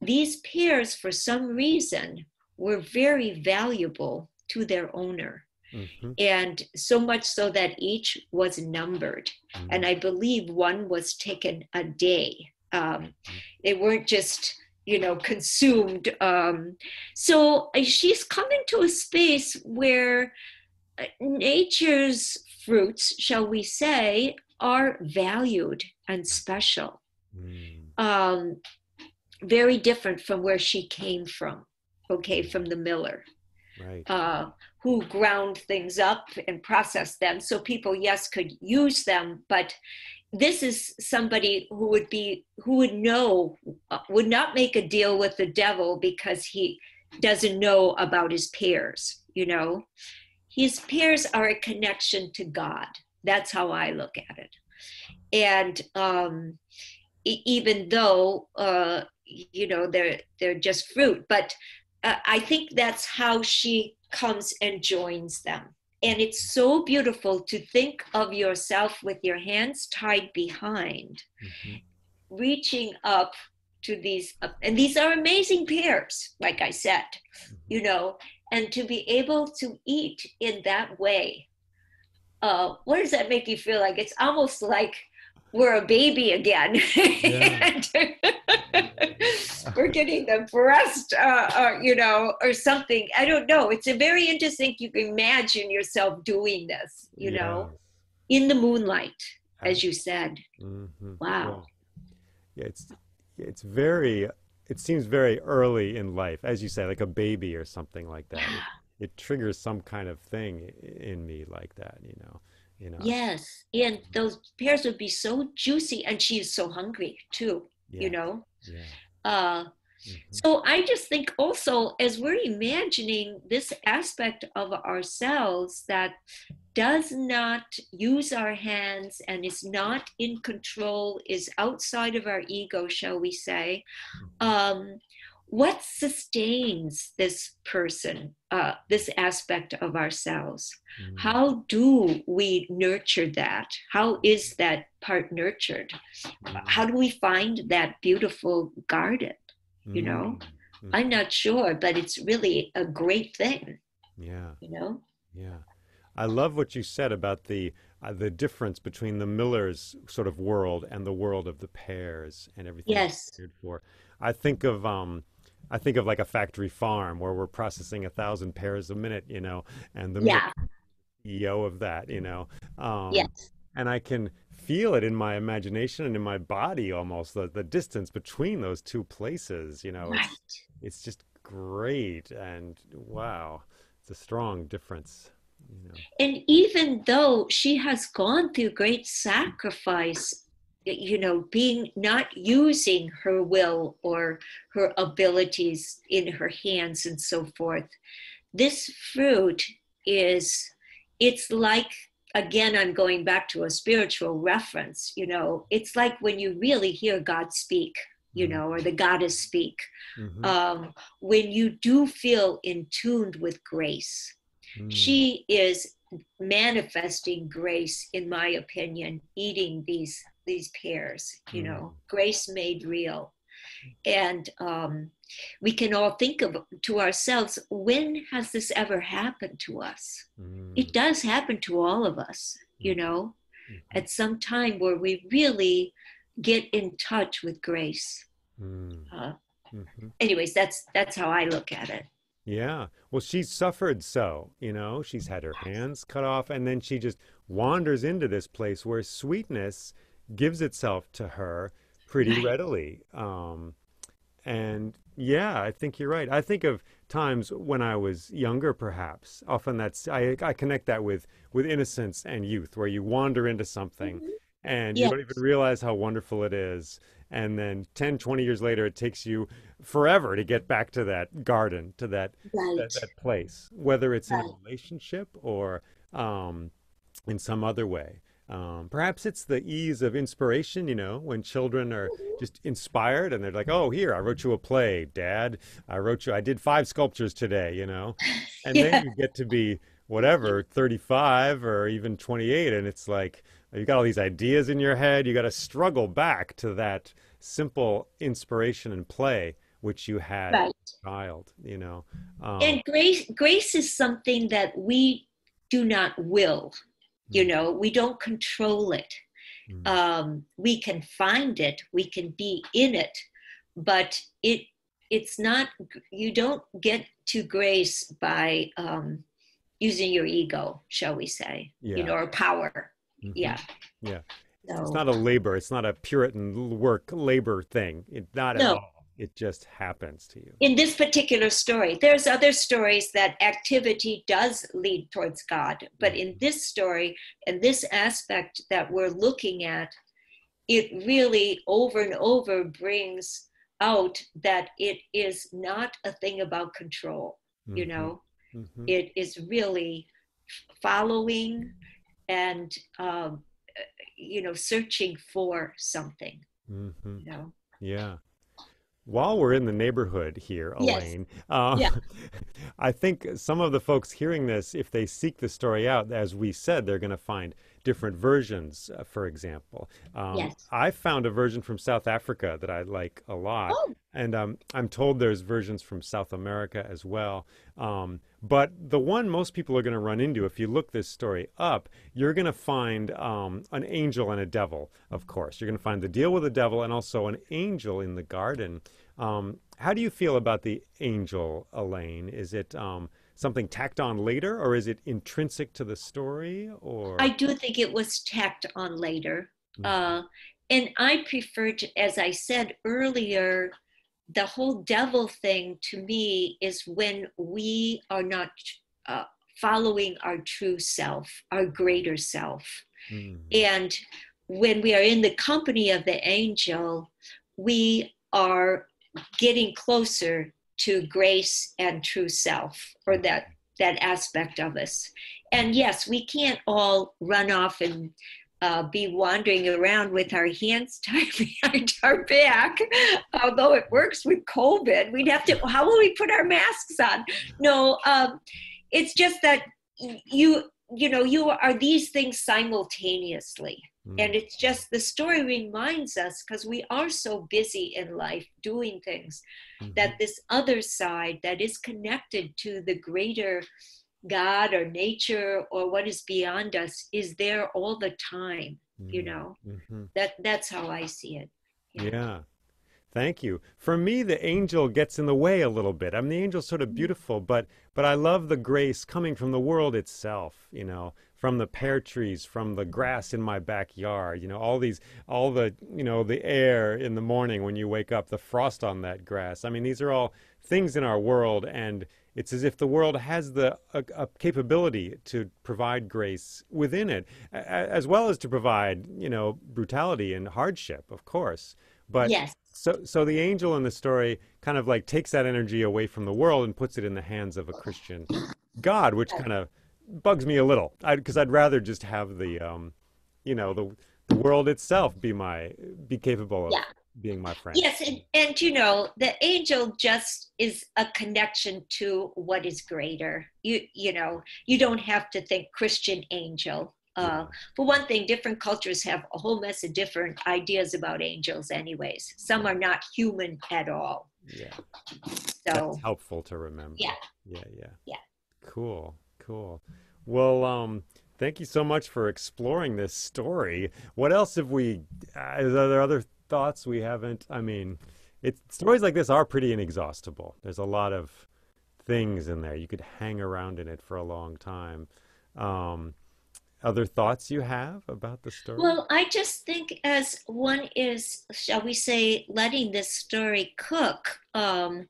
these pears, for some reason, were very valuable to their owner. Mhm. And so much so that each was numbered. Mhm. And I believe one was taken a day. Um, they weren't just, you know, consumed. Um, so uh, she's coming to a space where uh, nature's fruits, shall we say, are valued and special. Mm. Um, very different from where she came from, okay, from the miller Right. uh, who ground things up and processed them. So people, yes, could use them, but this is somebody who would be who would know uh, would not make a deal with the devil because he doesn't know about his pears. You know, his pears are a connection to God. That's how I look at it. And um, even though uh, you know they're they're just fruit, but uh, I think that's how she comes and joins them. And it's so beautiful to think of yourself with your hands tied behind, Mhm. reaching up to these, uh, and these are amazing pears, like I said, you know, and to be able to eat in that way. Uh, what does that make you feel like? It's almost like we're a baby again. we're getting the breast, uh, uh, you know, or something. I don't know. It's a very interesting. You can imagine yourself doing this, you know, in the moonlight, as you said. Mhm. Wow. Yeah. yeah, it's it's very. It seems very early in life, as you say, like a baby or something like that. It, it triggers some kind of thing in me like that, you know. You know. Yes, and those pears would be so juicy, and she is so hungry too. Yeah. You know. Yeah. Uh, Mhm. So I just think also as we're imagining this aspect of ourselves that does not use our hands and is not in control, is outside of our ego, shall we say, um, what sustains this person, uh, this aspect of ourselves? Mm. How do we nurture that? How is that part nurtured? Mm. How do we find that beautiful garden? you know? Mm. I'm not sure, but it's really a great thing, Yeah. you know? Yeah, I love what you said about the uh, the difference between the miller's sort of world and the world of the pears and everything Yes. for. I think of um, I think of like a factory farm where we're processing a thousand pears a minute, you know, and the Yeah, CEO of that, you know. Um, yes, and I can feel it in my imagination and in my body almost the, the distance between those two places, you know. right. It's it's just great and wow, it's a strong difference, you know. And even though she has gone through great sacrifice, you know, being not using her will or her abilities in her hands and so forth, this fruit is, it's like, again, I'm going back to a spiritual reference, you know, it's like when you really hear God speak, you Mhm. know, or the goddess speak, Mhm. um, when you do feel in tuned with grace Mm. she is manifesting grace in my opinion eating these these pears you know grace made real and um, we can all think of to ourselves when has this ever happened to us Mm. it does happen to all of us you know Mhm. at some time where we really get in touch with grace Mm. uh, Mhm. anyways that's that's how i look at it Yeah. Well, she's suffered so, you know, she's had her hands cut off, and then she just wanders into this place where sweetness gives itself to her pretty Right. readily. Um, and yeah, I think you're right. I think of times when I was younger, perhaps. Often that's I, I connect that with with innocence and youth, where you wander into something and you don't even realize how wonderful it is. And then 10, 20 years later, it takes you forever to get back to that garden, to that right that, that place, whether it's in a relationship or um, in some other way. Um, perhaps it's the ease of inspiration, you know, when children are just inspired and they're like, "Oh, here, I wrote you a play, Dad. I wrote you. I did five sculptures today, you know." And Yeah. then you get to be whatever, 35 or even 28, and it's like you've got all these ideas in your head. You got to struggle back to that simple inspiration and play which you had as a child, you know. Um, And grace grace is something that we do not will. You Mm. know, we don't control it. Mm. Um, we can find it, we can be in it, but it it's not you don't get to grace by um, using your ego, shall we say, yeah. you know, or power. mhm. Yeah. Yeah. So, It's not a labor. It's not a Puritan work labor thing. it's not at No. all. It just happens to you. in this particular story, there's other stories that activity does lead towards God, but in this story and this aspect that we're looking at, it really over and over brings out that it is not a thing about control. You Mhm, know, mhm. it is really following and um, uh, you know searching for something. Mhm. You know, Yeah. While we're in the neighborhood here, Yes. Elaine, uh, Yeah. I think some of the folks hearing this, if they seek the story out, as we said, they're going to find different versions, uh, for example. Um, Yes. I found a version from South Africa that I like a lot. Oh. And um, I'm told there's versions from South America as well. Um, but the one most people are going to run into, if you look this story up, you're going to find um, an angel and a devil, of course. You're going to find the deal with the devil and also an angel in the garden. Um, how do you feel about the angel, Elaine? Is it um, something tacked on later, or is it intrinsic to the story? Or I do think it was tacked on later. Mhm. Uh, and I prefer as I said earlier, the whole devil thing to me is when we are not uh, following our true self, our greater self. Mhm. And when we are in the company of the angel, we are getting closer to grace and true self, or that that aspect of us. And yes, we can't all run off and uh, be wandering around with our hands tied behind our back. Although it works with COVID, we'd have to. How will we put our masks on? No, um, it's just that you you know you are these things simultaneously and it's just the story reminds us because we are so busy in life doing things Mhm. that this other side that is connected to the greater god or nature or what is beyond us is there all the time you Mhm. know Mhm. that that's how i see it Yeah. Thank you. For me, the angel gets in the way a little bit. I mean, the angel's sort Mm-hmm. of beautiful, but but I love the grace coming from the world itself. You know, from the pear trees, from the grass in my backyard. You know, all these, all the, you know, the air in the morning when you wake up, the frost on that grass. I mean, these are all things in our world, and it's as if the world has the a, a capability to provide grace within it, as well as to provide, you know, brutality and hardship, of course. But yes. so, so the angel in the story kind of like takes that energy away from the world and puts it in the hands of a Christian God, which kind of bugs me a little, because I'd rather just have the, um, you know, the the world itself be my be capable of Yeah. being my friend. yes and, and you know the angel just is a connection to what is greater. You you know you don't have to think christian angel uh, for one thing, different cultures have a whole mess of different ideas about angels, anyways. Some are not human at all. Yeah, So, that's helpful to remember. Yeah. yeah, yeah, Yeah. Cool, cool. Well, um, thank you so much for exploring this story. What else have we? Uh, are there other thoughts we haven't? I mean, it's stories like this are pretty inexhaustible. There's a lot of things in there. You could hang around in it for a long time. Um, other thoughts you have about the story? well, I just think as one is, shall we say, letting this story cook, um,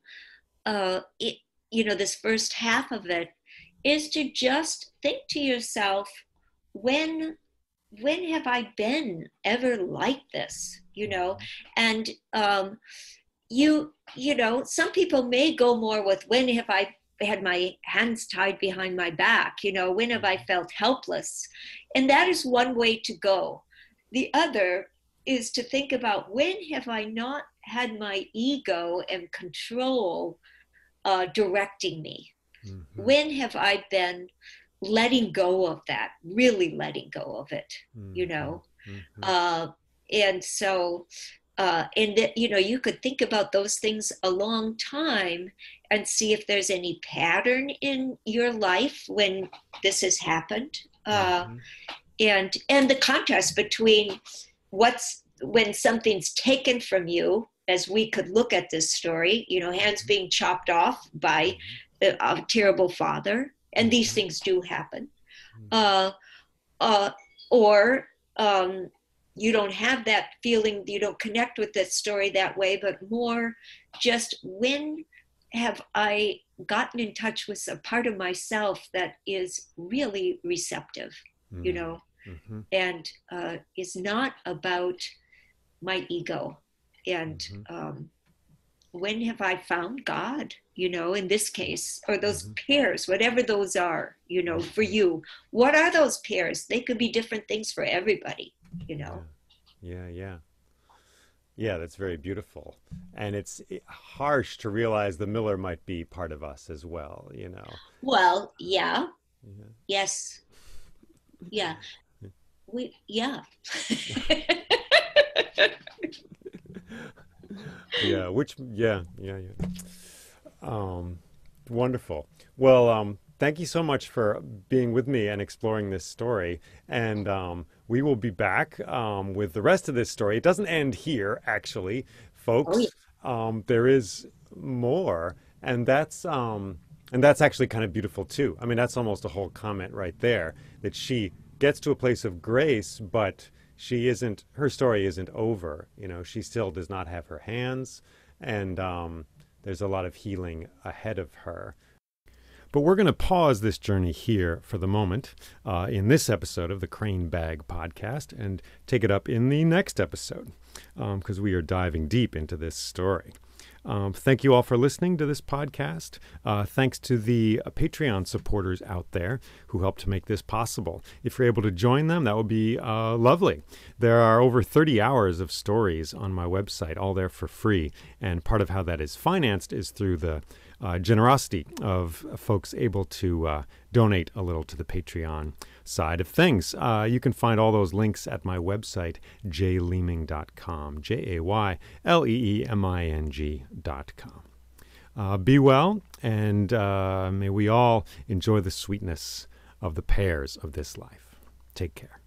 uh, it, you know, this first half of it, is to just think to yourself, when when have I been ever like this? You know, and um, you you know, some people may go more with when have I had my hands tied behind my back? You know, when have I felt helpless? And that is one way to go. The other is to think about when have I not had my ego and control uh, directing me? Mm-hmm. When have I been letting go of that, really letting go of it, mm-hmm. you know? Mm-hmm. Uh, and so, uh, and that, you know, you could think about those things a long time and see if there's any pattern in your life when this has happened. Uh, mm-hmm. and and the contrast between what's when something's taken from you as we could look at this story you know hands mm-hmm. being chopped off by a, a terrible father and these mm-hmm. things do happen uh, uh, or um, you don't have that feeling you don't connect with this story that way but more just when have i gotten in touch with a part of myself that is really receptive mm. you know mm-hmm. and uh, is not about my ego and mm-hmm. um, when have i found god you know in this case or those mm-hmm. pears whatever those are you know for mm-hmm. you what are those pears they could be different things for everybody you know? Yeah. Yeah yeah, yeah that's very beautiful. And it's eh, harsh to realize the miller might be part of us as well you know? Well yeah, yeah. yes. Yeah. We yeah. Yeah which yeah yeah yeah. Um wonderful. Well um thank you so much for being with me and exploring this story. And um we will be back um, with the rest of this story. It doesn't end here, actually, folks. Oh, yeah. um, there is more, and that's um, and that's actually kind of beautiful too. I mean, that's almost a whole comment right there that she gets to a place of grace, but she isn't. Her story isn't over. You know, she still does not have her hands, and um, there's a lot of healing ahead of her. But we're going to pause this journey here for the moment uh, in this episode of the Crane Bag podcast and take it up in the next episode because um, we are diving deep into this story. Um, thank you all for listening to this podcast. Uh, thanks to the uh, Patreon supporters out there who helped to make this possible. If you're able to join them, that would be uh, lovely. There are over 30 hours of stories on my website, all there for free. And part of how that is financed is through the uh, generosity of folks able to uh, donate a little to the Patreon side of things. Uh, you can find all those links at my website, jayleeming.com, J A Y L E E M I N G.com. Uh, be well, and uh, may we all enjoy the sweetness of the pears of this life. Take care.